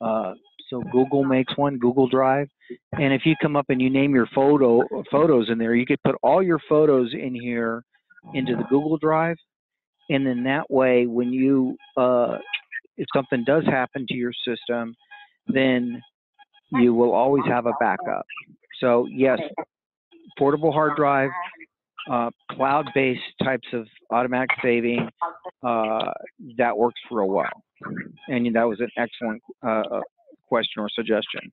Uh, so Google makes one, Google Drive, and if you come up and you name your photo photos in there, you could put all your photos in here into the Google Drive, and then that way, when you uh, if something does happen to your system, then you will always have a backup. So yes, portable hard drive, uh, cloud-based types of automatic saving, uh, that works real well. And that was an excellent uh, question or suggestion.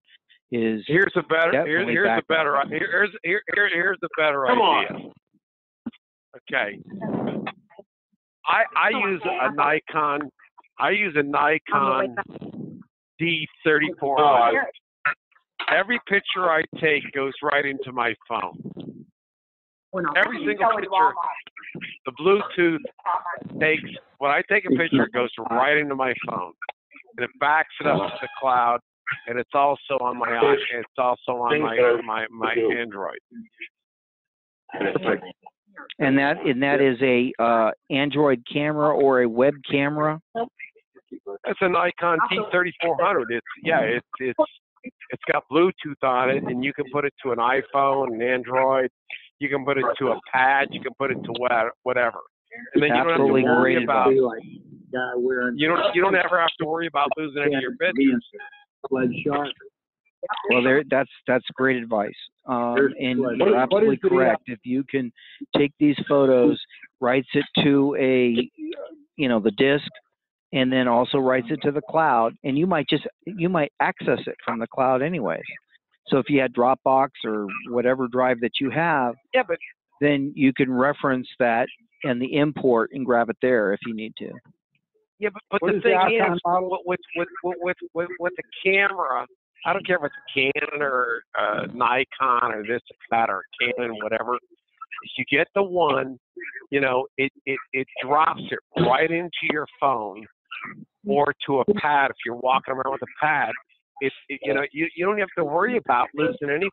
Is Here's a better. Here's here's a better. Here's here, here here's the better Come idea. Okay. I I use a Nikon. I use a Nikon D3400. Every picture I take goes right into my phone. Every single picture, the Bluetooth takes when I take a picture, it goes right into my phone, and it backs it up to the cloud, and it's also on my it's also on my my my Android. and that and that is a uh, Android camera or a web camera. It's a Nikon D3400. It's yeah, it's it's it's got Bluetooth on it, and you can put it to an iPhone, an Android. You can put it to a pad. You can put it to wha- whatever. And then you don't have to worry about Be like guy you don't you don't ever have to worry about losing any of your bits. Being shark. Well, there that's that's great advice. Um, and you're absolutely correct. If you can take these photos, writes it to a you know the disk, and then also writes it to the cloud, and you might just you might access it from the cloud anyways. So if you had Dropbox or whatever drive that you have, Yeah, but then you can reference that and the import and grab it there if you need to. yeah, but, but What the is the thing Icon is, with with with with with, with the camera, I don't care if it's Canon or uh, Nikon or this or that or Canon whatever. If you get the one, you know, it it it drops it right into your phone or to a pad. If you're walking around with a pad, it, it you know you you don't have to worry about losing anything.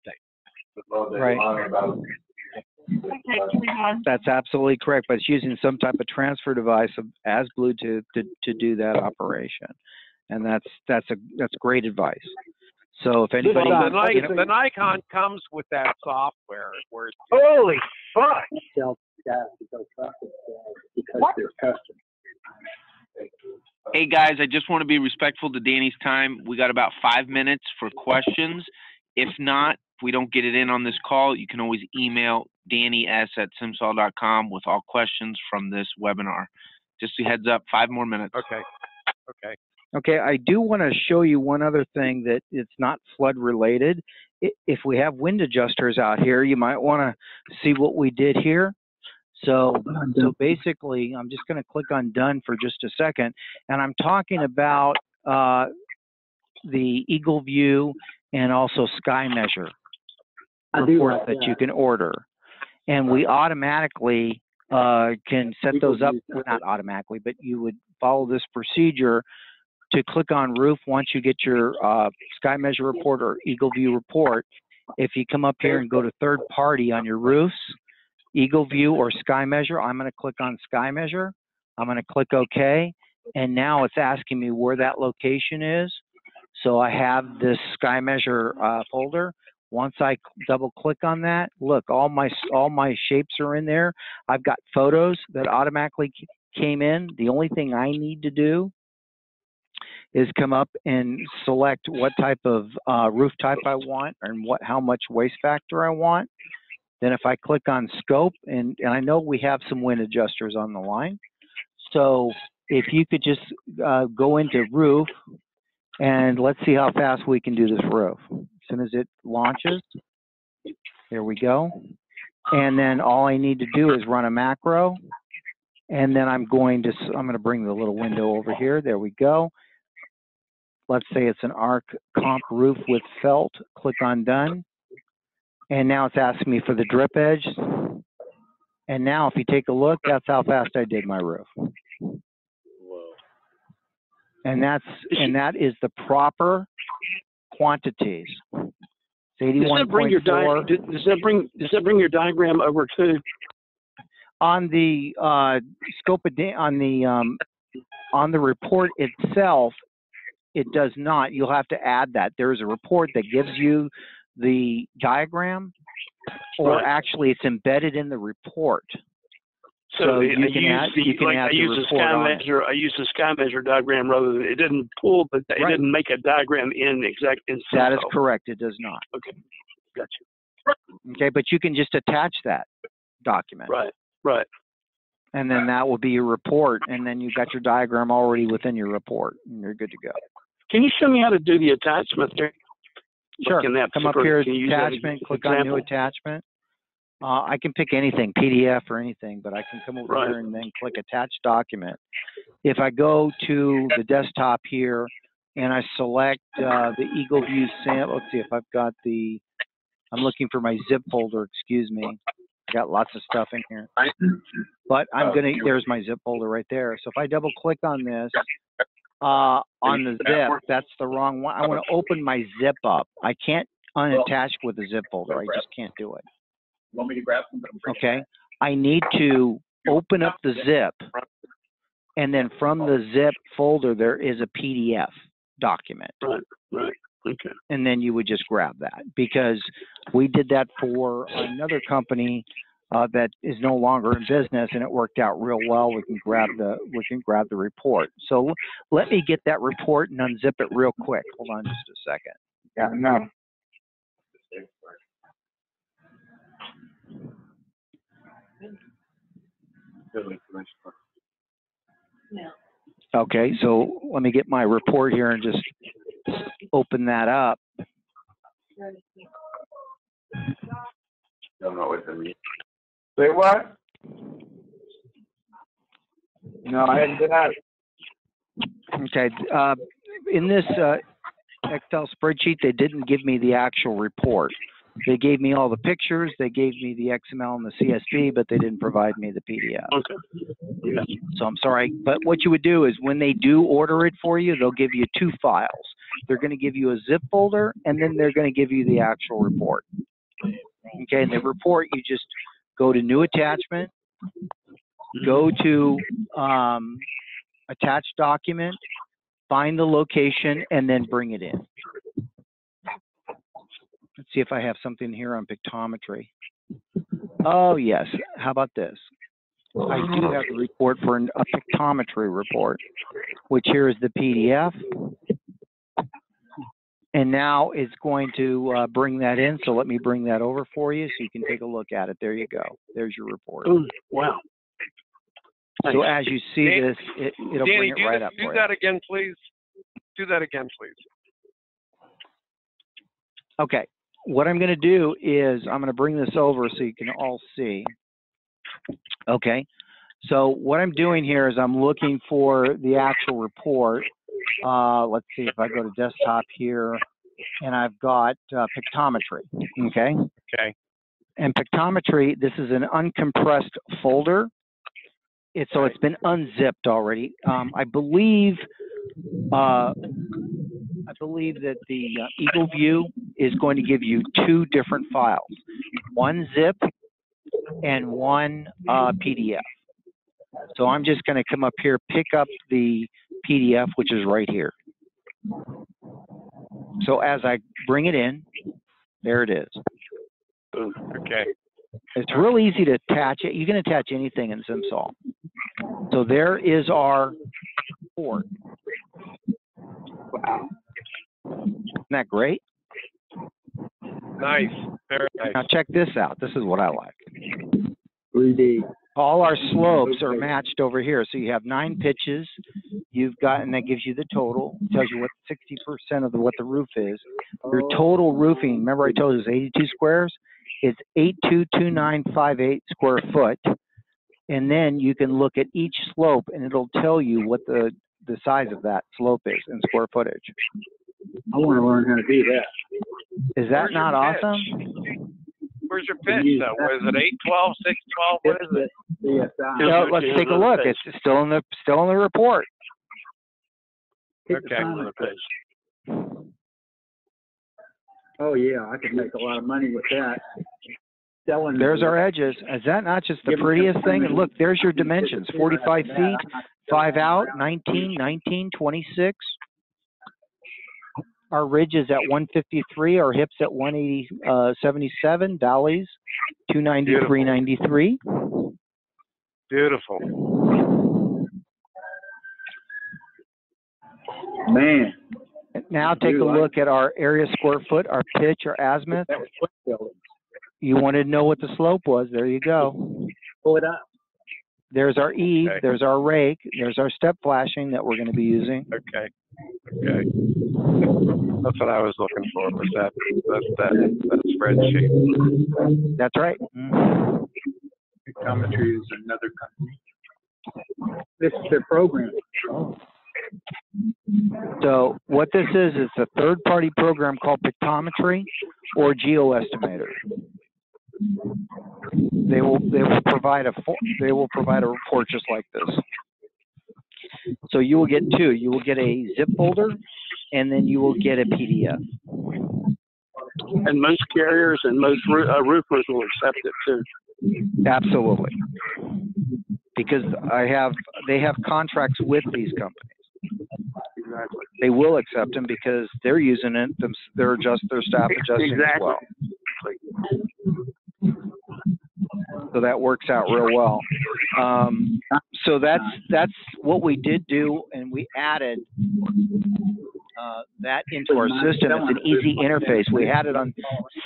Right. That's absolutely correct, but it's using some type of transfer device of- as Bluetooth to, to do that operation. And that's, that's a, that's great advice. So if anybody, So the, Nikon- you know, the Nikon comes with that software where it's Holy fuck! Tell guys to go fuck themselves because they're custom. Hey guys, I just want to be respectful to Danny's time. We got about five minutes for questions. If not, if we don't get it in on this call, you can always email Danny S at simsol.com with all questions from this webinar. Just a heads up, five more minutes. okay, okay. okay, I do want to show you one other thing that it's not flood related. If we have wind adjusters out here, you might want to see what we did here. So, so basically, I'm just going to click on done for just a second, and I'm talking about uh, the Eagle View and also Sky Measure report like that you can order, and we automatically uh, can set those up. Well, not automatically, but you would follow this procedure to click on roof once you get your uh, Sky Measure report or Eagle View report. If you come up here and go to third party on your roofs, Eagle View or Sky Measure, I'm going to click on Sky Measure. I'm going to click OK, and now it's asking me where that location is. So I have this Sky Measure uh, folder. Once I double click on that, look, all my all my shapes are in there. I've got photos that automatically came in. The only thing I need to do is come up and select what type of uh, roof type I want and what how much waste factor I want. Then if I click on scope, and, and I know we have some wind adjusters on the line. So if you could just uh, go into roof and let's see how fast we can do this roof. As soon as it launches, there we go. And then all I need to do is run a macro. And then I'm going to, I'm going to bring the little window over here. There we go. Let's say it's an arc comp roof with felt. Click on done. And now it's asking me for the drip edge. And now if you take a look, that's how fast I did my roof. Whoa. And that's, and that is the proper quantities. It's Does that bring your di- 81.4. does does that bring, does that bring your diagram over too? on the uh, scope of da- on the um, on the report itself, it does not. You'll have to add that. There is a report that gives you the diagram, or Right. actually, it's embedded in the report. So So you can use add- the, you can like, add I use the report sky measure, I use the sky measure diagram rather than, it didn't pull, but it Right. didn't make a diagram in exact, in That is correct. It does not. Okay, gotcha. Okay, but you can just attach that document, Right, right. and then that will be your report, and then you've got your diagram already within your report, and you're good to go. Can you show me how to do the attachment there? Sure. In that Come up here, can attachment, click on new attachment. Uh, I can pick anything, PDF or anything, but I can come over Right. here and then click attach document. If I go to the desktop here and I select, uh, the Eagle View sample, let's see if I've got the, I'm looking for my zip folder, excuse me. I got lots of stuff in here. But I'm gonna, there's my zip folder right there. So if I double click on this, uh, on the zip, that's the wrong one. I want to open my zip up. I can't unattach with a zip folder. I just can't do it. Want me to grab some? Okay? I need to open up the zip. And then from the zip folder, there is a PDF document. Right, right, okay. And then you would just grab that because we did that for another company uh, that is no longer in business and it worked out real well. We can grab the, we can grab the report. So let me get that report and unzip it real quick. Hold on just a second. Yeah, no. Okay, so let me get my report here and just open that up. Don't know what to mean. Say what? No, I haven't been out. Okay, uh, in this, uh, Excel spreadsheet, they didn't give me the actual report. They gave me all the pictures, they gave me the XML and the CSV, but they didn't provide me the PDF. Okay. So I'm sorry, but what you would do is when they do order it for you, they'll give you two files. They're gonna give you a zip folder and then they're gonna give you the actual report. Okay, and the report, you just go to new attachment, go to, um, attached document, find the location and then bring it in. Let's see if I have something here on pictometry. Oh, yes. How about this? I do have a report for an- a pictometry report, which here is the PDF. And now it's going to uh, bring that in, so let me bring that over for you so you can take a look at it. There you go. There's your report. Ooh, wow. So as you see this, it, it'll Danny, bring it do, right that, up do for you. that again, please. Do that again, please. Okay, what I'm gonna do is I'm gonna bring this over so you can all see. Okay, so what I'm doing here is I'm looking for the actual report. Uh, let's see if I go to desktop here and I've got uh, pictometry, okay? Okay. And pictometry, this is an uncompressed folder. It's, so it's been unzipped already. Um, I believe, uh, I believe that the uh, Eagle View is going to give you two different files, one zip and one uh, PDF. So I'm just going to come up here, pick up the PDF, which is right here. So as I bring it in, there it is. Boom. Okay. It's real easy to attach it. You can attach anything in SimSol. So there is our report. Wow. Isn't that great? Nice, very nice. Now check this out. This is what I like. 3D. All our slopes are matched over here. So you have nine pitches. You've got, and that gives you the total. Tells you what 60% of the, what the roof is. Your oh. total roofing, remember I told you it's 82 squares? It's 822958 square foot. And then you can look at each slope and it'll tell you what the, the size of that slope is in square footage. I want to learn how to do that. Is that Where's not awesome? Where's your pitch though? What is it, eight twelve, six twelve? What is it? CSI. No, let's take a look. It's still in the, still in the report. Kick the Okay. sign up. Oh, yeah, I could make a lot of money with that. Selling. There's our edges. Is that not just the Give me prettiest some thing? And money. look, there's your dimensions, forty-five feet, five out, 19, 19, 26. Our ridge is at one fifty-three, our hips at one eighty, uh, seventy-seven, dollies, two ninety-three, ninety-three. Beautiful. Man, Now take a look at our area square foot, our pitch, our azimuth. that was quick building. You wanted to know what the slope was, there you go. Pull it up. There's our eave, Okay. there's our rake, there's our step flashing that we're gonna be using. Okay, okay. That's what I was looking for, was that, that, that, that spreadsheet. That's right. Mhm. Pictometry is another company. This is their program. So what this is, it's a third-party program called Pictometry or GeoEstimator. They will, they will provide a, they will provide a report just like this. So you will get two. You will get a zip folder and then you will get a PDF. And most carriers and most uh, roofers will accept it too. Absolutely. Because I have, they have contracts with these companies. Exactly. They will accept them because they're using it, them- they're adjust, their staff adjusting as Exactly. well. So that works out real well. Um, so that's, that's what we did do and we added, uh, that into our system. It's an easy interface. We had it on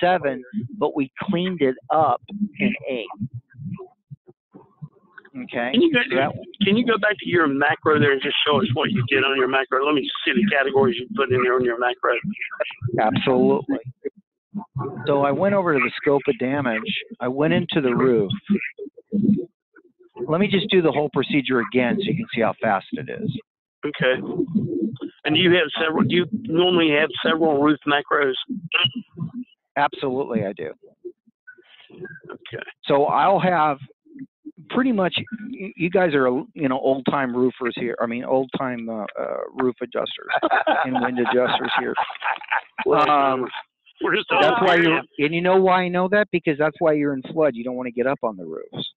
seven, but we cleaned it up in eight. Okay? Can you go, So that- can you go back to your macro there and just show us what you did on your macro? Let me see the categories you put in there on your macro. Absolutely. So I went over to the scope of damage. I went into the roof. Let me just do the whole procedure again so you can see how fast it is. Okay. And you have several, do you normally have several roof macros? Absolutely, I do. Okay. So I'll have pretty much. You guys are, you know, old time roofers here. I mean, old time uh, uh, roof adjusters and wind adjusters here. Um, We're just that's why you're, and you know why I know that because that's why you're in flood. You don't want to get up on the roofs.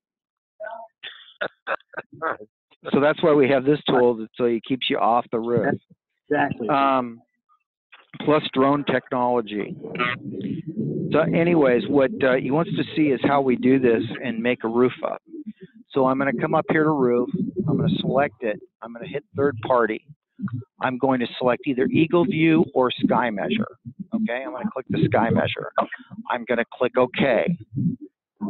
So that's why we have this tool that so it keeps you off the roof. Exactly. Um, plus drone technology. So, anyways, what uh, he wants to see is how we do this and make a roof up. So I'm going to come up here to roof. I'm going to select it. I'm going to hit third party. I'm going to select either EagleView or SkyMeasure. Okay, I'm going to click the SkyMeasure. I'm going to click OK.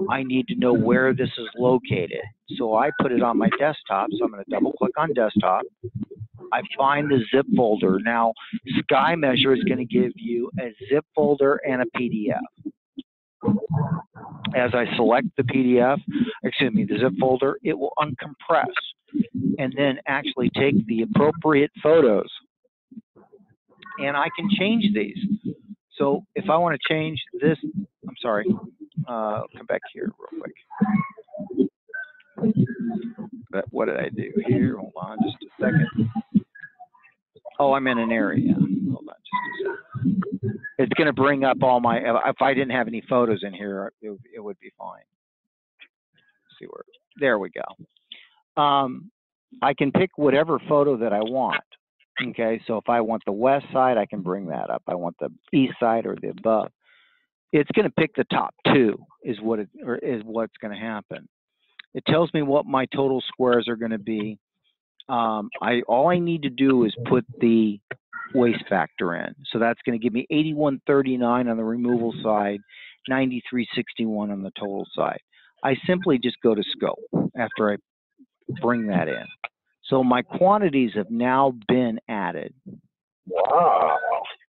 I need to know where this is located. So I put it on my desktop. So I'm going to double click on desktop. I find the zip folder. Now, SkyMeasure is going to give you a zip folder and a PDF. As I select the PDF, excuse me, the zip folder, it will uncompress and then actually take the appropriate photos. And I can change these. So if I want to change this, I'm sorry, uh, come back here real quick. But what did I do here? Hold on just a second. Oh, I'm in an area. Hold on just a second. It's going to bring up all my, if I didn't have any photos in here, it, would- it would be fine. see where, there we go. Um, I can pick whatever photo that I want. Okay, so if I want the west side, I can bring that up. I want the east side or the above. It's going to pick the top two is what it, or is what's going to happen. It tells me what my total squares are going to be. Um, I all I need to do is put the waste factor in. So that's going to give me 8139 on the removal side, 9361 on the total side. I simply just go to scope after I bring that in. So my quantities have now been added. Wow.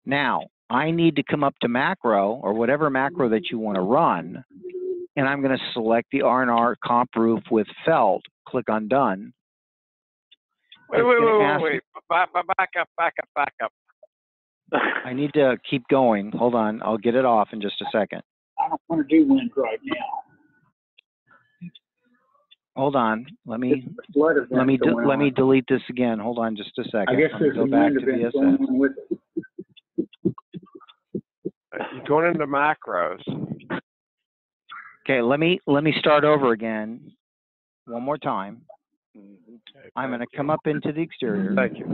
Now, I need to come up to macro or whatever macro that you want to run, and I'm going to select the R&R comp roof with felt, click on done. Wait, wait, wait, wait, wait. Back, back, back up, back up, back up. I need to keep going. Hold on, I'll get it off in just a second. I don't want to do wind right now. Hold on, let me, There's a flood event let me, de- let me delete this again. Hold on just a second. I guess there's go some back to events going VSS. on with it. You're going into macros. Okay, let me, let me start over again, one more time. Okay, I'm gonna come up into the exterior. Thank you.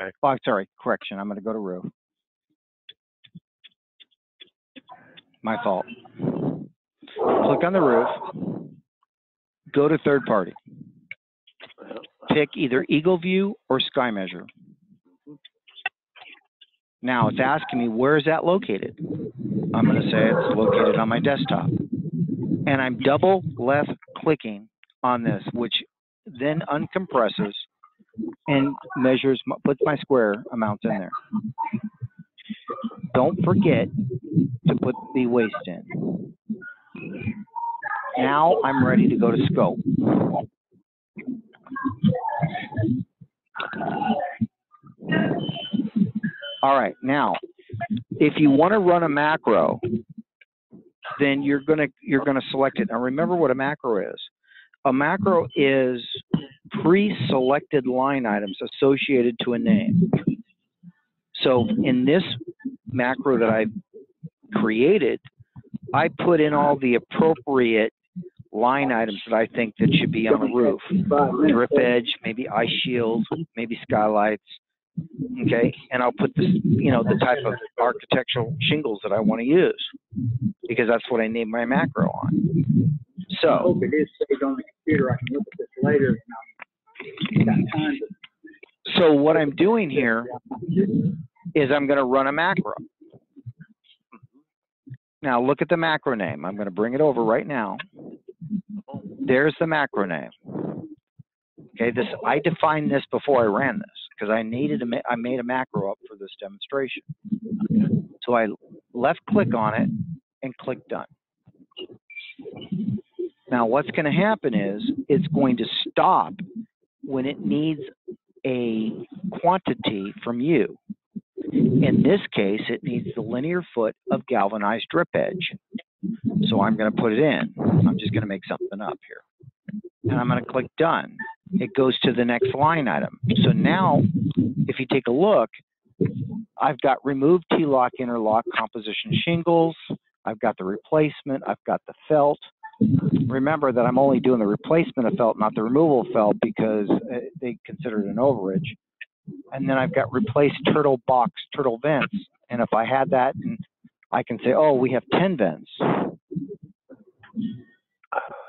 Okay. Oh, sorry, correction, I'm gonna go to roof. My fault. Click on the roof. Go to third party. Pick either EagleView or SkyMeasure. Now it's asking me, where is that located? I'm gonna say it's located on my desktop. And I'm double left clicking on this, which then uncompresses and measures, puts my square amounts in there. Don't forget to put the waste in. Now I'm ready to go to scope. All right, now, if you want to run a macro, then you're gonna, you're gonna select it. Now remember what a macro is. A macro is pre-selected line items associated to a name. So in this macro that I created, I put in all the appropriate line items that I think that should be on the roof. Drip edge, maybe ice shield, maybe skylights. Okay, and I'll put this, you know, the type of architectural shingles that I want to use because that's what I named my macro on. so I hope it is saved on the computer. I can look at this later and I'm, got time to. so what I'm doing here is I'm going to run a macro. Now look at the macro name. I'm going to bring it over right now. There's the macro name. Okay, this I defined this before I ran this because I needed a ma- I made a macro up for this demonstration. So I left click on it and click done. Now what's going to happen is it's going to stop when it needs a quantity from you. In this case, it needs the linear foot of galvanized drip edge. So I'm going to put it in. I'm just going to make something up here. And I'm going to click done. It goes to the next line item. So now, if you take a look, I've got removed T-lock interlock composition shingles. I've got the replacement. I've got the felt. Remember that I'm only doing the replacement of felt, not the removal of felt, because uh, they consider it an overage. And then I've got replaced turtle box, turtle vents. And if I had that, and I can say, oh, we have 10 vents.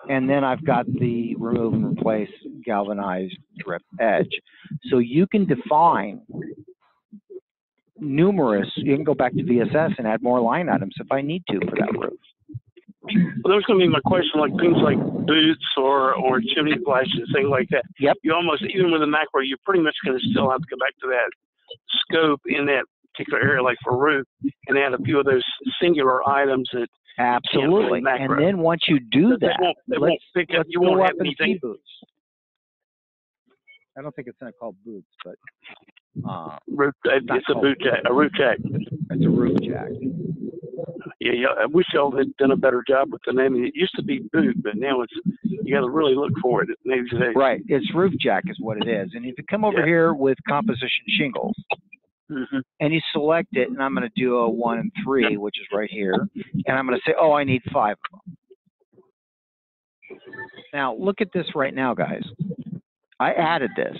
And then I've got the remove and replace galvanized drip edge. So you can define numerous, you can go back to VSS and add more line items if I need to for that roof. Well, that was going to be my question, like things like boots or or chimney flashes, things like that. Yep. You almost even with a macro, you're pretty much going to still have to go back to that scope in that particular area, like for roof, and add a few of those singular items that Absolutely. And then once you do they that, won't, they let's, won't let's You go won't up have and see boots. I don't think it's gonna call boots, but, uh, Roof, uh, not it's a boot jack, a roof jack. it's a roof jack. Yeah, yeah. I wish y'all had done a better job with the naming. It used to be boot, but now it's you got to really look for it these days. Right, it's roof jack is what it is. And if you come over Yeah. here with composition shingles hmm and you select it, and I'm gonna do a one and three, which is right here, and I'm gonna say, oh, I need five of them. Now, look at this right now, guys. I added this.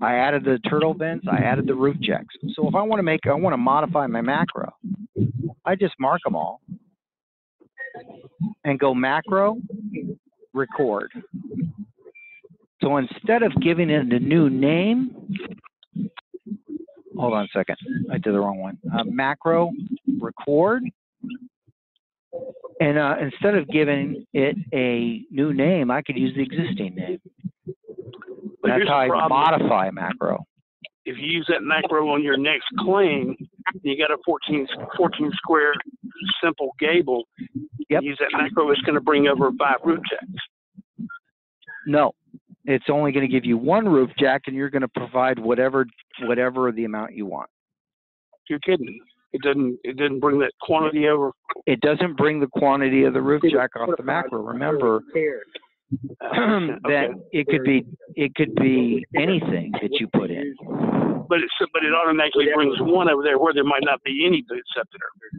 I added the turtle vents, I added the roof jacks. So if I wanna make, I wanna modify my macro, I just mark them all and go macro, record. So instead of giving it a new name, hold on a second. I did the wrong one. Uh, macro record. And uh, instead of giving it a new name, I could use the existing name. But That's how I modify macro. If you use that macro on your next claim, you got a 14, 14 square simple gable. Yep. Use that macro, it's going to bring over five roof jacks. No, it's only going to give you one roof jack, and you're going to provide whatever whatever the amount you want. You're kidding. It doesn't. It doesn't bring that quantity over. It doesn't bring the quantity of the roof jack off the macro. Remember that okay. it could be it could be anything that you put in. But it's but it automatically brings one over there where there might not be any boots up.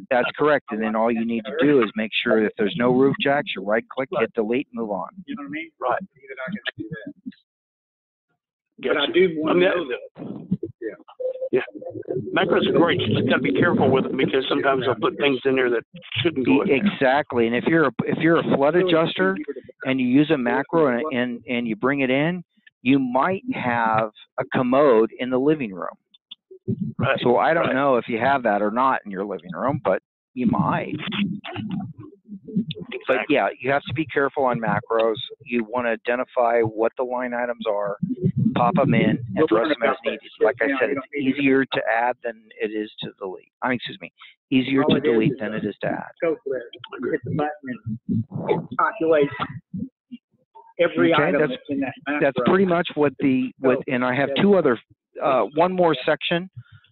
That's correct. And then all you need to do is make sure that there's no roof jacks. You right click, hit delete, move on. You know what I mean? Right. You're not gonna do that. But I do want I to mean, know that. Macros are great. You just got to be careful with them because sometimes they'll put things in there that shouldn't go in. Exactly. And if you're a, if you're a flood adjuster and you use a macro and, and and you bring it in, you might have a commode in the living room. Right. So I don't Right. know if you have that or not in your living room, but you might. But yeah, you have to be careful on macros. You want to identify what the line items are, pop them in, and address them as needed. Like I said, it's easier to add than it is to delete. I mean, excuse me, easier to delete than it is to add. Go for it. Hit the button and it calculates every Okay, item that's- that's in that That's pretty much what the, what, and I have two other, uh, one more section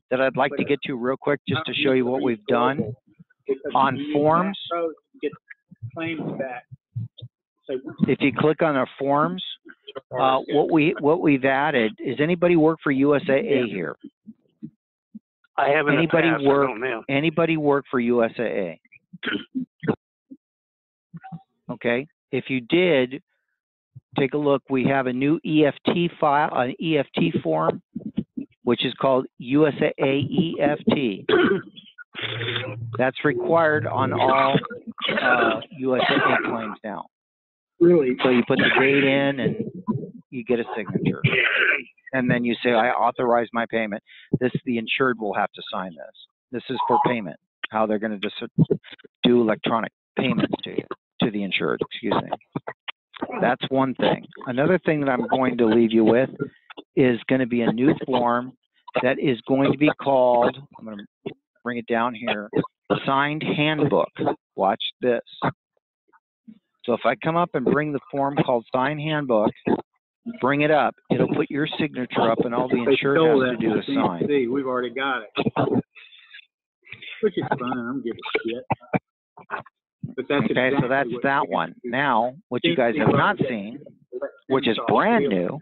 that I'd like to get to real quick, just to show you what we've done. On forms. Get claims back. So If you click on our forms, uh, what we, what we've added, is anybody work for USAA here? I have in the Anybody past. work- I don't now. Anybody work for USAA? Okay, if you did, take a look, we have a new EFT file, an EFT form, which is called USAA EFT. That's required on all, uh, USAA claims now. Really, So you put the date in and you get a signature. And then you say, I authorize my payment. This, the insured will have to sign this. This is for payment, how they're gonna just do electronic payments to you, to the insured, excuse me. That's one thing. Another thing that I'm going to leave you with is gonna be a new form that is going to be called, I'm gonna bring it down here, signed handbook. Watch this. So if I come up and bring the form called sign handbook, bring it up, it'll put your signature up and all the insured has to do is sign. CNC. We've already got it. Which is fine, I don't give a shit. But that's Okay, so exactly that's what that one. have to do. Now, what you guys have not seen, which is brand new,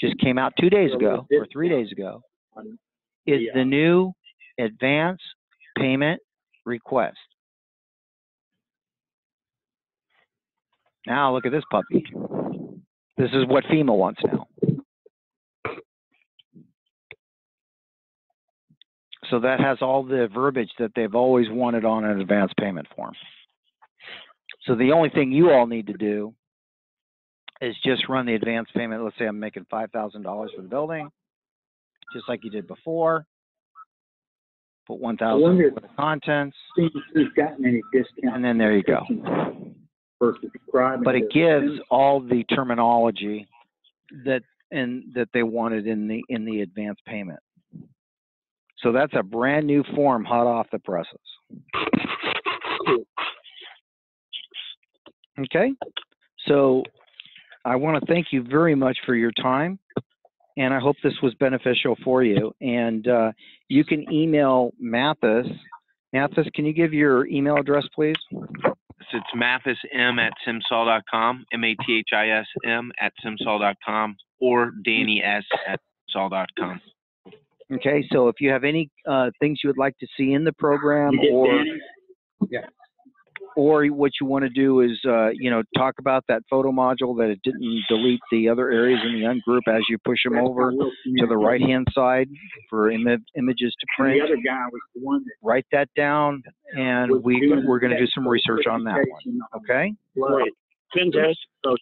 just came out two days ago or three days ago, is the new advance payment request. Now look at this puppy. This is what FEMA wants now. So that has all the verbiage that they've always wanted on an advance payment form. So the only thing you all need to do is just run the advance payment. Let's say I'm making five thousand dollars for the building, just like you did before. Put one thousand wonder- for the contents, See if we've gotten any discount. and then there you go. But it gives all the terminology that and that they wanted in the in the advance payment. So that's a brand new form, hot off the presses. Okay, so I want to thank you very much for your time, and I hope this was beneficial for you. And uh, you can email Mathis. Mathis, can you give your email address, please? It's Mathis M at simsol.com, M A T H I S M at simsol.com, or Danny S at simsol.com. Okay, so if you have any uh, things you would like to see in the program or Danny? Or what you want to do is uh, you know talk about that photo module that it didn't delete the other areas in the ungroup as you push them over to the right hand side for Im- images to print. the other guy was the one that. Write that down, and we we're going to do some research on that one. presentation on Okay. flood. So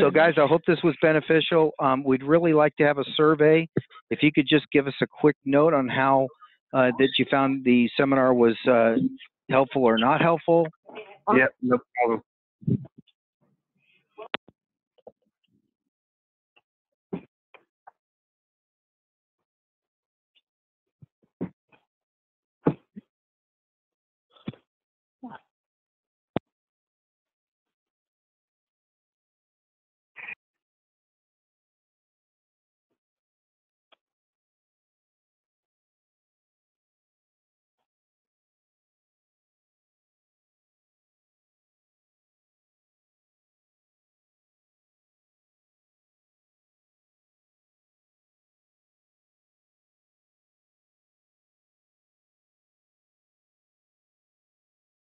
So guys, I hope this was beneficial. Um, we'd really like to have a survey. If you could just give us a quick note on how uh, that you found the seminar was uh, helpful or not helpful. Yep, no problem.